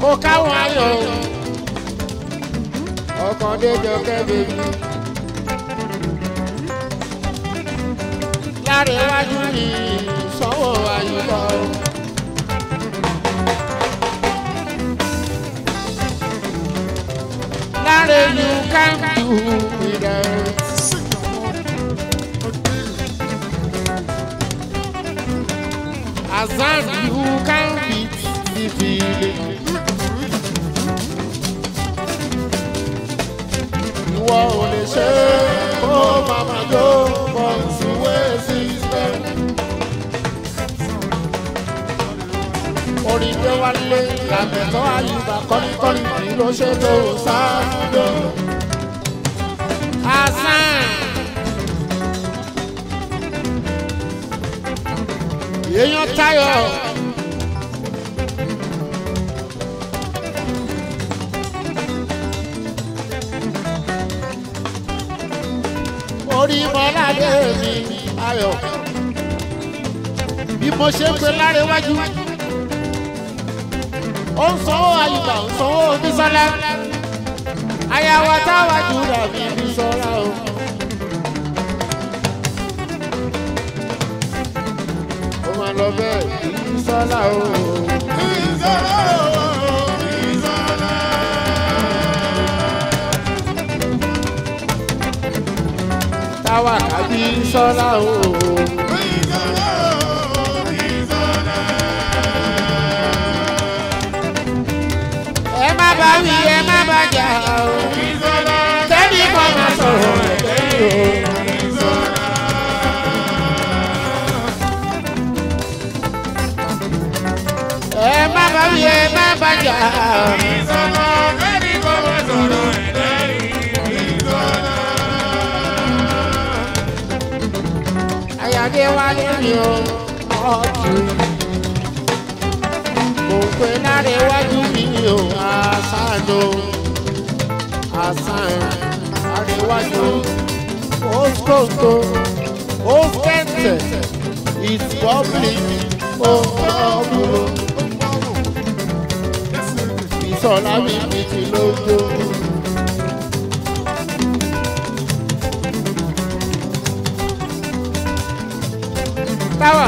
mo káwọn ayọ̀ ọkàn déjọ kẹ́bẹ̀bí. láre wájú ni sọ́wọ́ àyùbọ̀. Larry, do without. Azan, you can beat the feeling. Ìwọ ò lè ṣe é, ó màmá jó bọ̀ síwé sísẹ́. Orin gbé wálé, làbẹ̀tọ́ àyùbá kọ́nikọ́ni kì í ló ṣe tó sáájú. Azan. Èèyàn tayọ̀. orí mọ́ládé mi ayọ̀ bí mo ṣe ń pe lárẹ́wájú ó ń sanwó àyùbá ń sanwó bísọ́lá ayáwá táwájú dàbí bísọ́lá o. máa lọ bẹ́ẹ̀ bísọ́lá o. táwa kàbí sọ́lá o. ẹ má bá wí ẹ má bá jà o. máa sọ̀rọ̀ rẹ̀ lẹ́yìn o. má bá wí ẹ má bá jà o. àyàdé wálé mi o ọ̀tún. mo pe láre wájú mi o àṣàdó àṣàn àríwájú òṣkòǹtò òṣkẹ̀ǹtẹ̀ ìtọ́bìlì òǹkọ̀ọ̀bùrò ìsọ̀lá mi mi ti lójó. táwa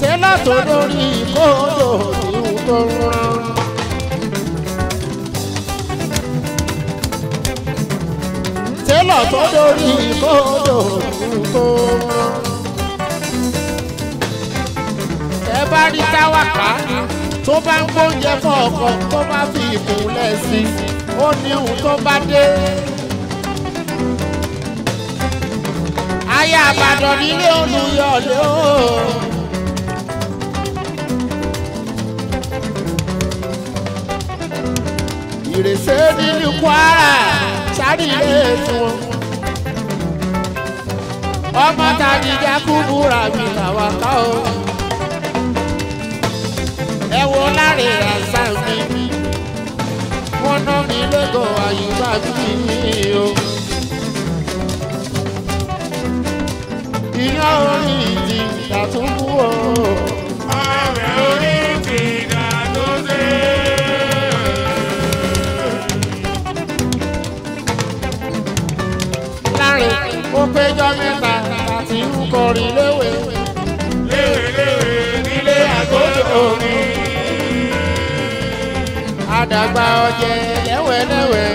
tẹ́lá tó lórí kóòdò ìhun tó ń rán. tẹ́lá tó lórí kóòdò ìhun tó ń rán. ẹ bá rí táwa ká tó bá ń gbóúnjẹ fún ọkọ tó bá fi ìkúnlẹ̀ sí ó ní ohun tó bá dé. aya àbàdàn nílé olùyọ̀lé o. ìrèsé nínú kwara sáré fún ọmọ tani jákúbúra mi làwọn ká o. ẹ wo láre àṣà mi wọn ná mi lẹ́gọ̀ọ́ àyùbá mi o. iná orí ìdí ìdàtúkú o. láàárín ó péjọ mẹ́ta àti ń kọrin léwe. Àdàgbà ọ̀jẹ̀ lẹ́wẹ̀lẹ́wẹ̀.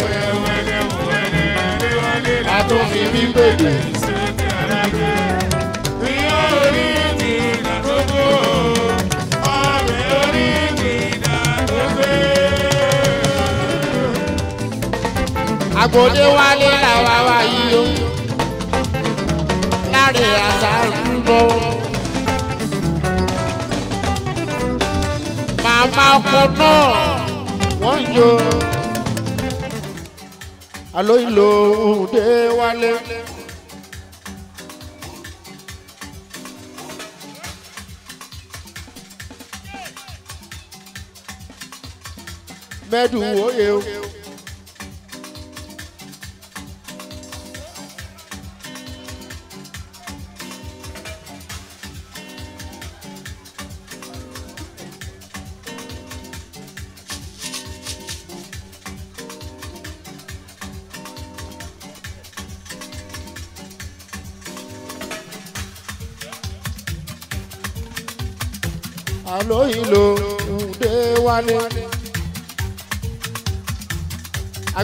àtúnfi bí gbèdè. àgbòdé wálé làwa wá yìí o láre àṣà ń bọ̀. màmá wọ́n ń àlọ́ ìlò òde wálé. mẹ́dù wòye o. àlọ́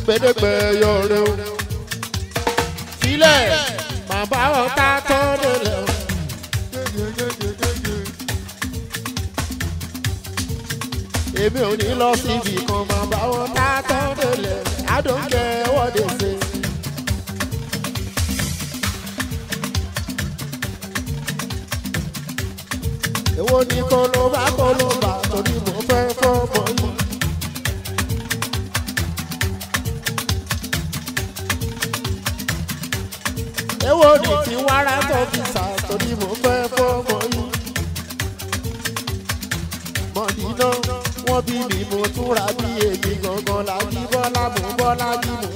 agbẹ́dẹ́gbẹ́ yọrẹ o. sílẹ̀ bàbá ọ̀tá tọ́ délẹ̀ o. èmi ò ní lọ síbi kan bàbá ọ̀tá tọ́ délẹ̀ I don't care what they say. èwo ni kọlọba kọlọba torí mo mi mo túra bí èmi gangan lájí bọ́lá ń bọ́lá bí mò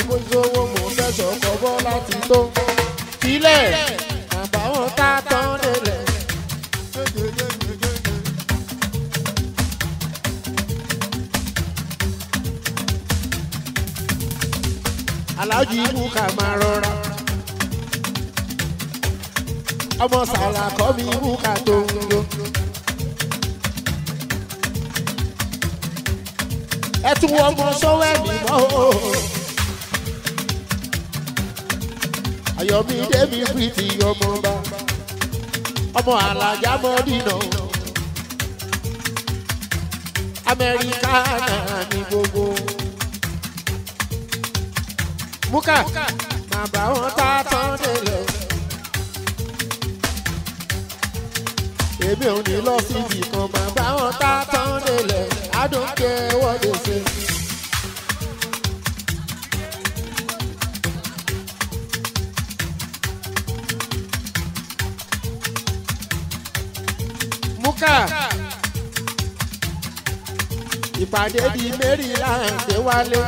ìpàdé di Maryland wálé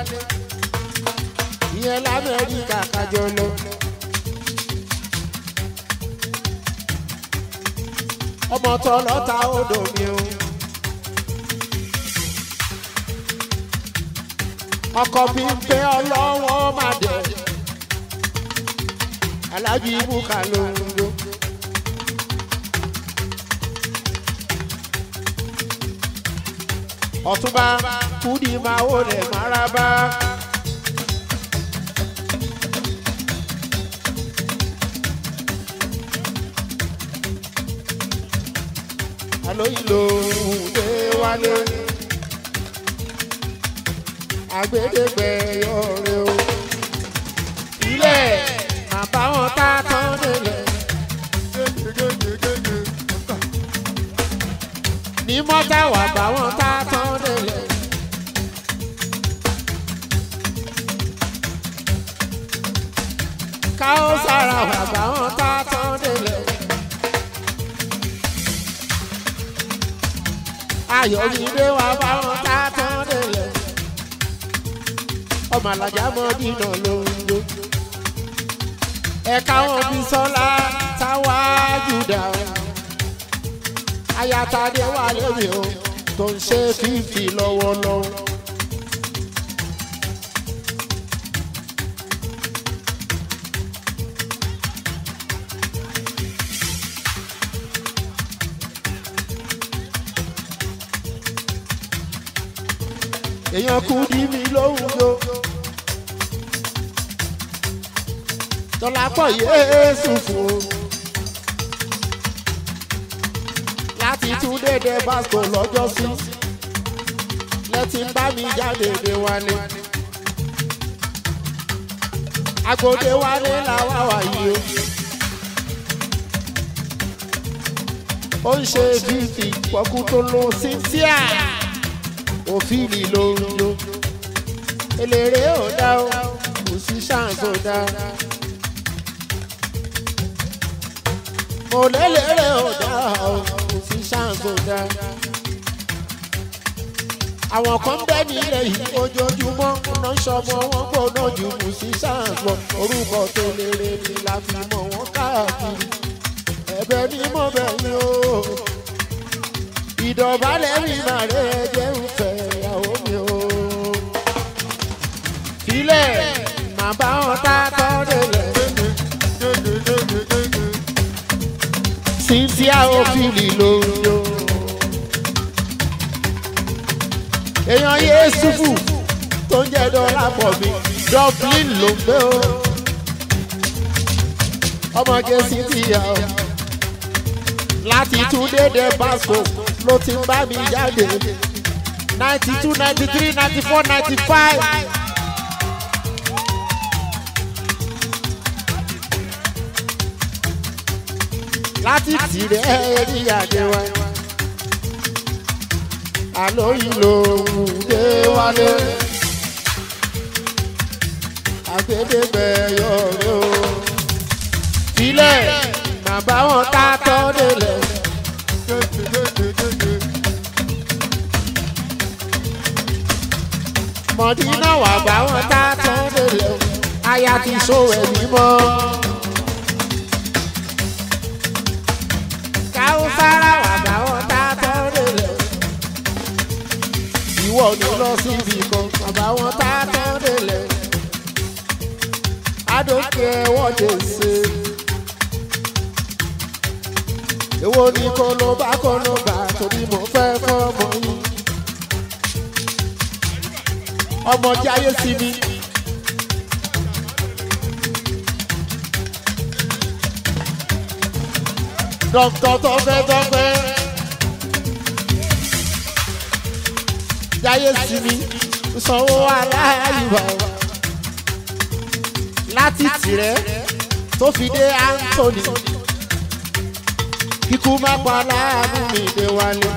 ìyẹn l'Amẹ́ríkà kájọ lọ. ọmọ tọlọ́ta odò mi o. ọkọ mi ń pé ọlọ́wọ́ má dẹ̀ alájú ibùkà ló ọ̀túnba kúdì máa wò lẹ̀ máraba. alóyìnlò òde wálé. Agbẹdẹgbẹ yọrẹ o. Ilẹ̀ bàbá wọn tá tán délẹ̀. Ní mọ́tà wà bá wọn tá tán sára bàbá wọn tá a tán délẹ̀. ayọ̀mídé wà bá wọn tá a tán délẹ̀ ọmọ alájà mọ dínà lóńdó. ẹ̀ka wọn bí sọ́lá táwa jùdà ayatade wà lórí o tó ń ṣe fífi lọ́wọ́lọ́wọ́. Kú dí mi lóhùn yo. Tọ́lápọ̀ Yéésù fún o. Láti tún dédé Vasco lọ́jọ́ sí. Lẹ́tí bá mi jáde dé wálé. Agbóde wálé làwa wà yìí o. Ó ń ṣe fífi pọ̀kú tó lo Cynthia òfìlì ló ń lo eléré ò dá o kò sí ṣáǹsì ò dá. Mo lélẹ́rẹ́ ò dá o kò sí ṣáǹsì ò dá. Àwọn kan bẹ́ nílẹ̀ yìí ojoojúmọ́ iná ṣọmọ wọn gbọ́dọ̀ ju kò sí ṣáǹsì orúkọ tó lérè ni la fi mọ̀ wọ́n káàkiri. Ẹ̀bẹ̀ ni mo bẹ̀ yín o. Ìdọ̀bálẹ̀ mi máa Cynthia Ofili ló ń yó. Èèyàn Yéésùfù tó ń jẹ́ dọ́là pọ̀ mi, Dublin ló ń gbé o. Ọmọge Cynthia o. Láti tún dédé Basco ló ti ń bá mi jáde ninety two ninety three ninety four ninety five. láti tìrẹ rí àdéwà àlóyìn lòun dé wálé àgbédégbè yọrẹ o tilẹ̀ bàbá wọn tá a tọ́ délẹ̀. mọ̀dínà wà bá wọn tá a tọ́ délẹ̀ o aya ti sọ ẹ̀ mímọ́. Ni lọ síbi kan bàbá wọn tá tán délẹ̀ I don't care what they say. èwo ni kó ló bá kó ló gbà torí mo fẹ́ fọ́mọ yín. ọmọ jáyé sí mi. dọ́kítọ̀ tó fẹ́. Jáyé sí mi sanwó aláìwá láti tìrẹ́ tó fi dé Anthony kíkú má pa láàánú mi dé wálé.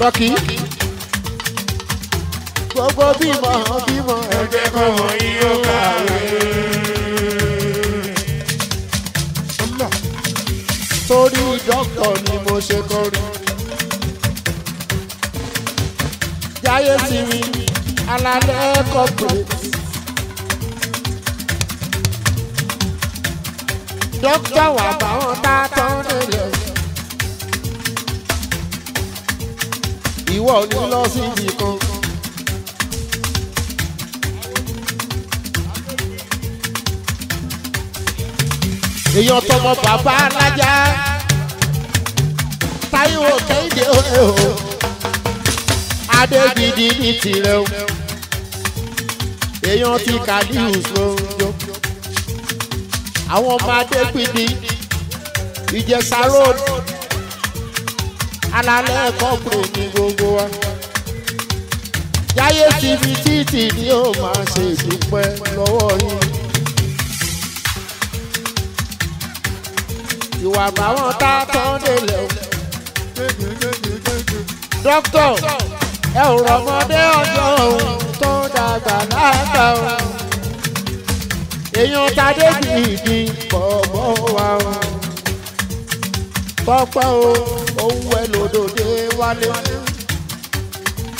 Lọ́kì gbogbo bímọ bímọ ẹ jẹ́ kọ́mọ yín ó kàwé. torí dọ́kítọ̀ ni mo ṣe kọrin. Sí mi alálẹ́ corporate. dókítà wà báwọn tá a tán nílẹ̀. ìwọ ní lọ síbi kan. èèyàn tọmọ bàbá alájà táyọ̀ kéde o adébídì ní tirẹ̀ o. Èèyàn ti kàdíhùs lójó àwọn ọmọ adépínì ìjẹsà road. Alalẹ kọkùnrin ní gbogbo wa. Jáyé tv títì ni ó máa ṣe ìdúpẹ́ lọ́wọ́ yín. Ìwà báwọn tá a tán délẹ̀ o. Dókítà ẹ ò rọmọdé ọjọ́ òun tó dàgbà lágbà o èèyàn tadé bìbí bọ̀bọ̀ wa o. tọ́pẹ́ o òun ẹ lòdòdó wálé.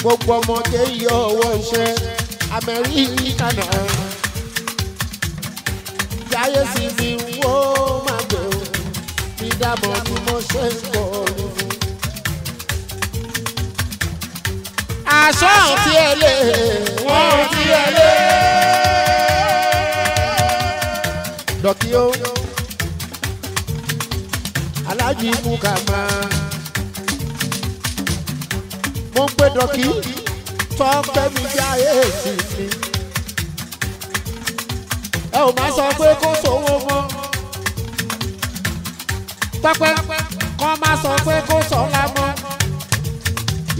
gbogbo ọmọdé yọ ọwọ́ iṣẹ́ amẹ́ríkà náà. jáyé sí mi wó máa gbé o ní dábọ̀ bí mo ṣe ń bọ̀ aṣọ àti ẹ̀ lè wọ́n ti ẹ̀ lè. dọ̀kí ó alájí mukama mo ń pè dọ̀kí. Tọ́pẹ́ mi jáyé sí mi. Ẹ ò máa sọ pé kó sówó mọ́. Tọ́pẹ́ kọ́ máa sọ pé kó sọ́lá mọ́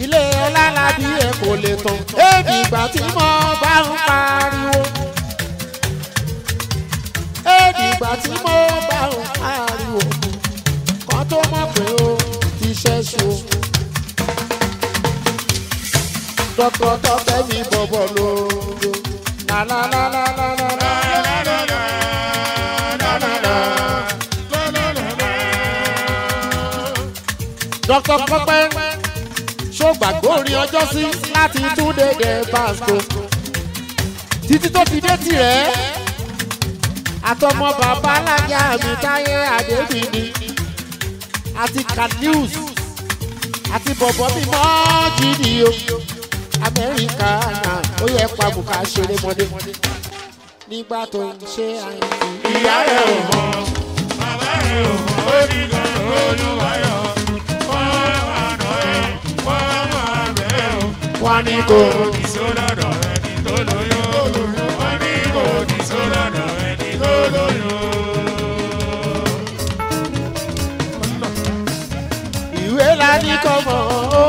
ilé ọlálàbí ẹ kò lè tán èdè ìgbà tí mo bá ń pariwo ìgbà tí mo bá ń pariwo kan tó mọ̀ pé ó ti ṣẹ́ṣu. dọ́kítọ̀ tọ́pẹ́ mi bọ̀bọ̀ lóru lálálálálálá. dọ́kítọ̀ pọ́pẹ́ ṣó gbàgbọ́ orin ọjọ́ sí láti tún dédé basco títí tó fi dé tirẹ̀ àtọmọ bàbá alájà mi táyé àdébìnrin àti kanius àti bọ̀bọ̀ mi mọ́ jíìdì o. Amẹ́ríkà náà ó yẹ pàbùkà ṣeré mọ́dé nígbà tó ń ṣe àyẹ̀wò. ìyá rẹ̀ ò mọ̀ bàbá rẹ̀ ò mọ̀ ó ní kan olúwayọ̀ wọ́n wọ́n ní kò kì sólọ́dọ̀ ẹni tó lóyún wọ́n ní kò kì sólọ́dọ̀ ẹni tó lóyún. ìwé la ní kọ́ mọ́ ó.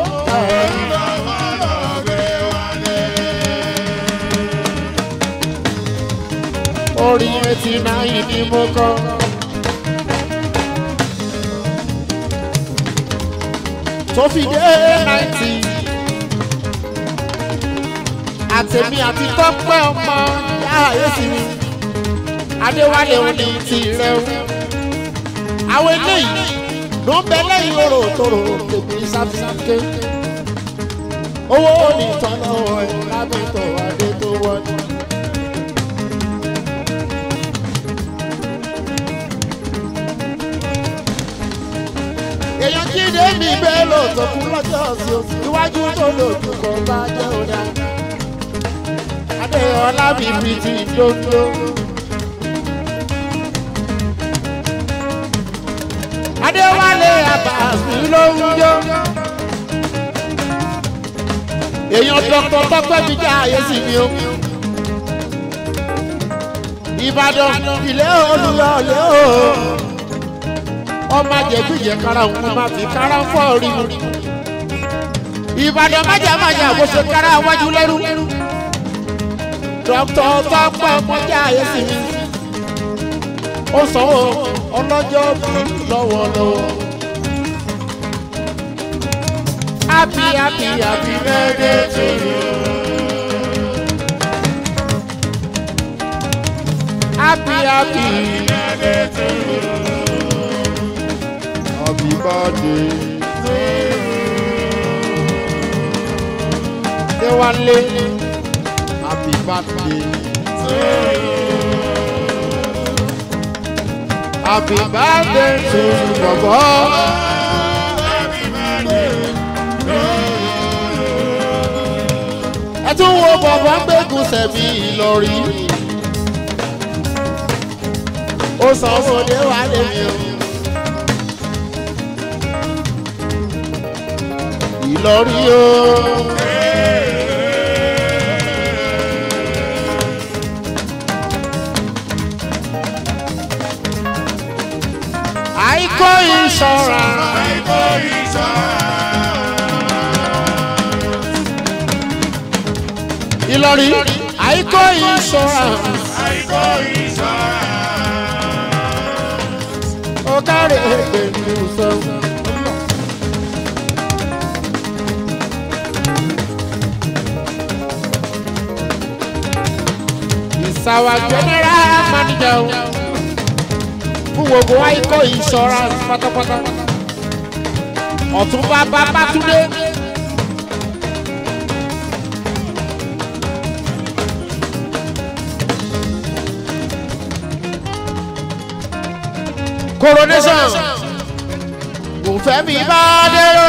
orin etí náà ni mo kọ́. tó fi dé náìtì àtẹ̀mí àti tọ́pẹ́ ọmọ yáàyè sí mi adéwálé òní tirẹ̀ o. àwọn eléyìí ló ń bẹ lẹ́yìn orò tòrò tèmi sáfìsàké. owó onítàn lọ́wọ́ ẹ̀ lábẹ́tọ̀ adé tó wọlé. èèyàn jíde mi bẹ́ẹ̀ lò tó kú lọ́jọ́ sí o iwájú tó lòdù kò bá jẹ́ òdà. Mi fi ti dóńdó. adéwálé àbàmì ló ń jó. èèyàn dọ́kítọ̀ tọ́pẹ́ mi já ayé sí mi o. ìbàdàn ilé olùyọ̀lé o ọmọ àjẹgbìjẹ kára òun máa fi kára fọ́ rí mu. ìbàdàn májàmájà ṣe kára wájú lẹ́rú. Tọ́pẹ́ mọ́jà ayé sí mi. ó sanwó ọlọ́jọ́ bí lọ́wọ́lọ́wọ́. happy happy happy birthday to you. happy happy birthday to you. Happy birthday. Déwálé. Happy birthday. Happy birthday to Bọ̀bọ̀. Ẹ tún wo bọ̀bọ̀ ń gbégun sẹ̀mí Ìlọrin. Ó sọ fún mi o. Ìlọrí o. ìṣọ́ra. Àìkó ìṣọ́ra. Ìlọrí. Àìkó ìṣọ́ra. Àìkó ìṣọ́ra. Ó kárí pẹ̀lú sọ́wọ́. Ìsàwà general manager o. Fún gbogbo Àìkó insurance pátápátá. Ọ̀túnba Babátúndé. Coronation. Kò fẹ́ mi bá dérò.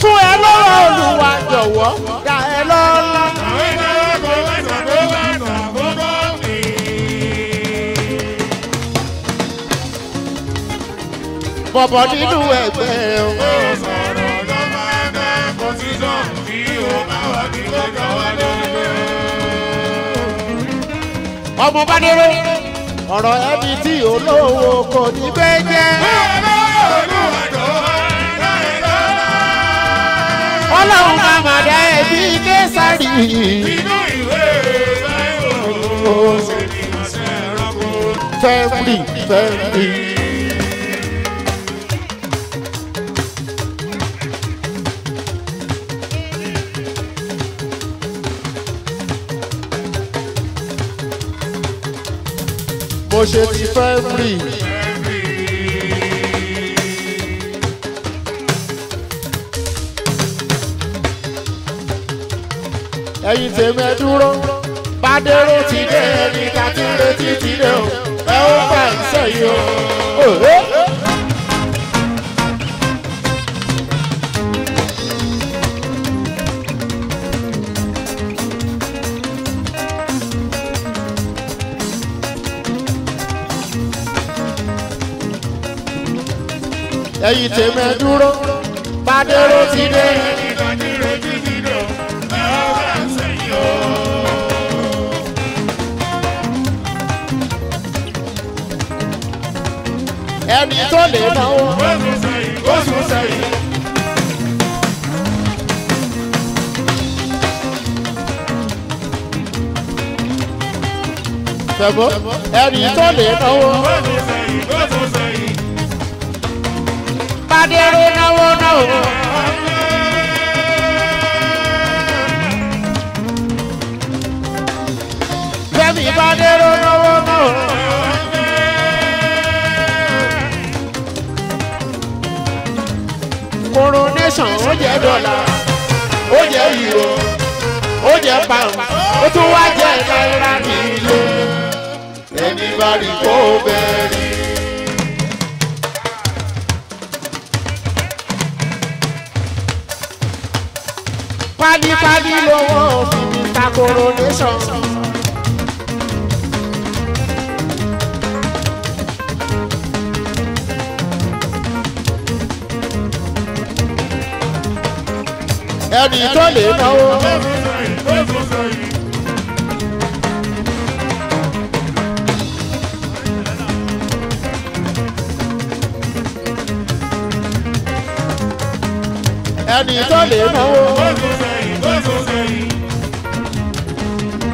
Fún ẹ lọ́rọ̀ olùwà jọ̀wọ́ ẹ lọ́lá. Àwọn ìdáwọ́ kò mẹ́sàn-án tó bá nà àkókò mi. Bọ̀bọ̀ nínú ẹgbẹ́ o. Ó sọ̀rọ̀ ló máa ń bá wà wá lórí. Ọmọ bá dérò. Ọ̀rọ̀ ẹbí tí olówó kò ní bẹ́ẹ̀ jẹ́. Ọlọ́run máa mà dá ẹbí Késàrì. Inú ìwé Báíbù ṣe ni àṣẹ ẹranko. Fẹ́ẹ̀rì fẹ́ẹ̀rì. Mo ṣe ti fẹ́ẹ̀rì. Ẹyin tèmi ẹ dúró. Bádéró ti dé ẹni ká tí ń retí ti dé o. Ẹ ó bá ń sẹ́yìn o. Ẹyin tèmi ẹ dúró. Bádéró ti dé. Ẹnìkan Ẹni tó lè náwó. Sùn sẹ́yìn, sùn sẹ́yìn. Fẹ̀mọ́. Ẹni tó lè náwó. Sùn sẹ́yìn, ó sùn sẹ́yìn. Bádéró náwó náwó. Fẹ́mi Bádéró náwó náwó. Jẹ́ dọ́là ó jẹ́ euro ó jẹ́ pound ó tún wá jẹ́ náírà nílé ẹni bá rí kó bẹ̀rẹ̀. pálípálí lówó fi mi ta coronation. Ẹni tó lè náwó. ẹni tó lè náwó.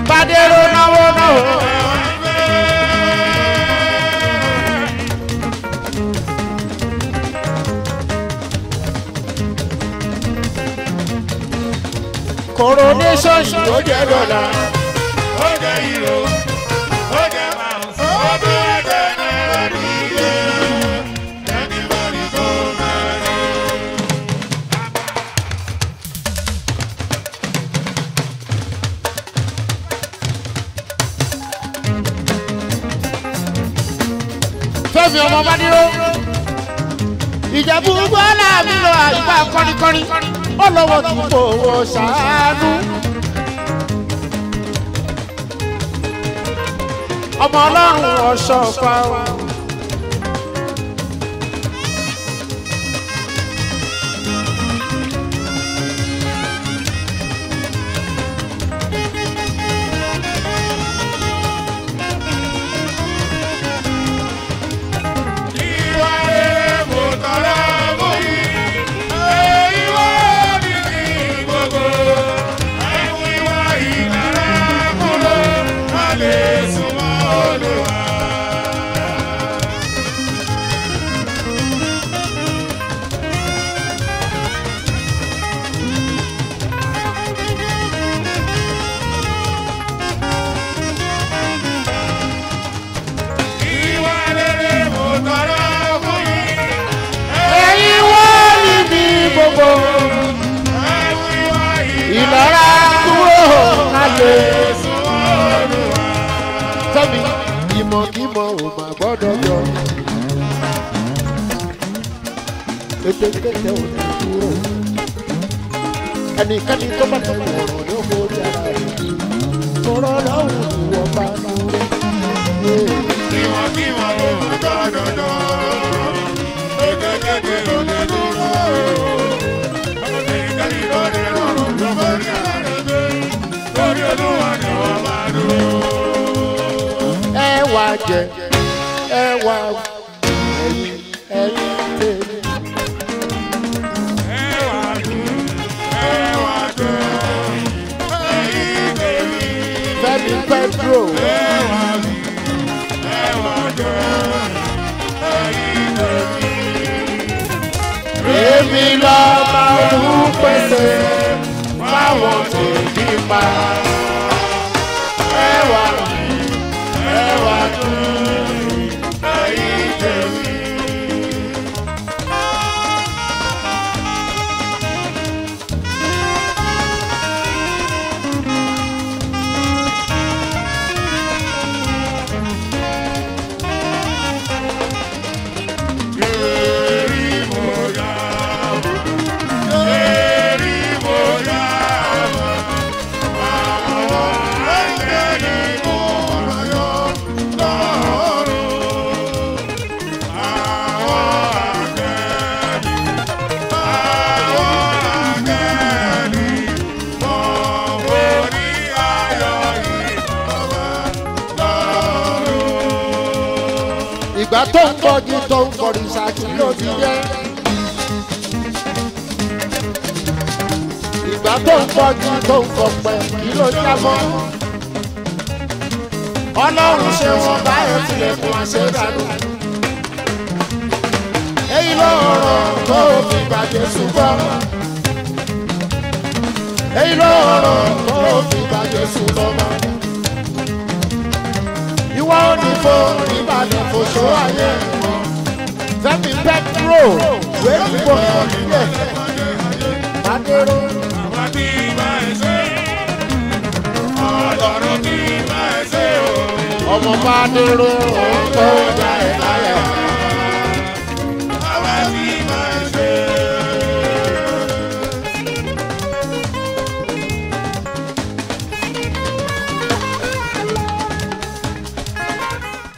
Bádéró náwó náwó. Coronation yìí ó jẹ́ dọ́là. fẹ́mi ọmọ bádíró ìjẹ̀bú gbọ́dọ̀ mi lọ àyíká kọ́nikọ́ni ó lọ́wọ́ tí wọ ṣàánú. ọmọ ọlọ́run ọ̀ṣọ́ fa o. ò mà gbọ́dọ̀ yọ. kétékété ò ní kúrò. ẹnikẹ́ni tó bá fẹ́ wọ̀ ọ̀rọ̀ ní owó orí ara rẹ̀. tọrọ lọ́wọ́ ìwọ̀n bá dúró. ẹ wá jẹ ẹ wá ẹyin ẹyin tèmi. fẹ́mi pedro. èmi lọ máa ń pèsè fáwọn tèmi pa. Tó ń kọrin ṣáàkì ló ti jẹ́. ìgbà tó ń bọ́jú tó ń kọpẹ́ kí ló jábọ́. ọlọ́run ṣe wọn báyọ̀ tilẹ̀kùn àṣẹdànù. èyí ló rọ̀ tó fi gbà Jésù gbọ́. èyí ló rọ̀ tó fi Jésù lọ́mọ ìwọ ní fo ìbàdàn fòṣó ayé fẹmi pẹtrò wéèkì bò nílẹ bá dérò. Àwa bí máa ń ṣe. Ọlọ́run bí máa ń ṣe o. ọmọ bá dérò. ó ń tó ja ẹ̀ láyà.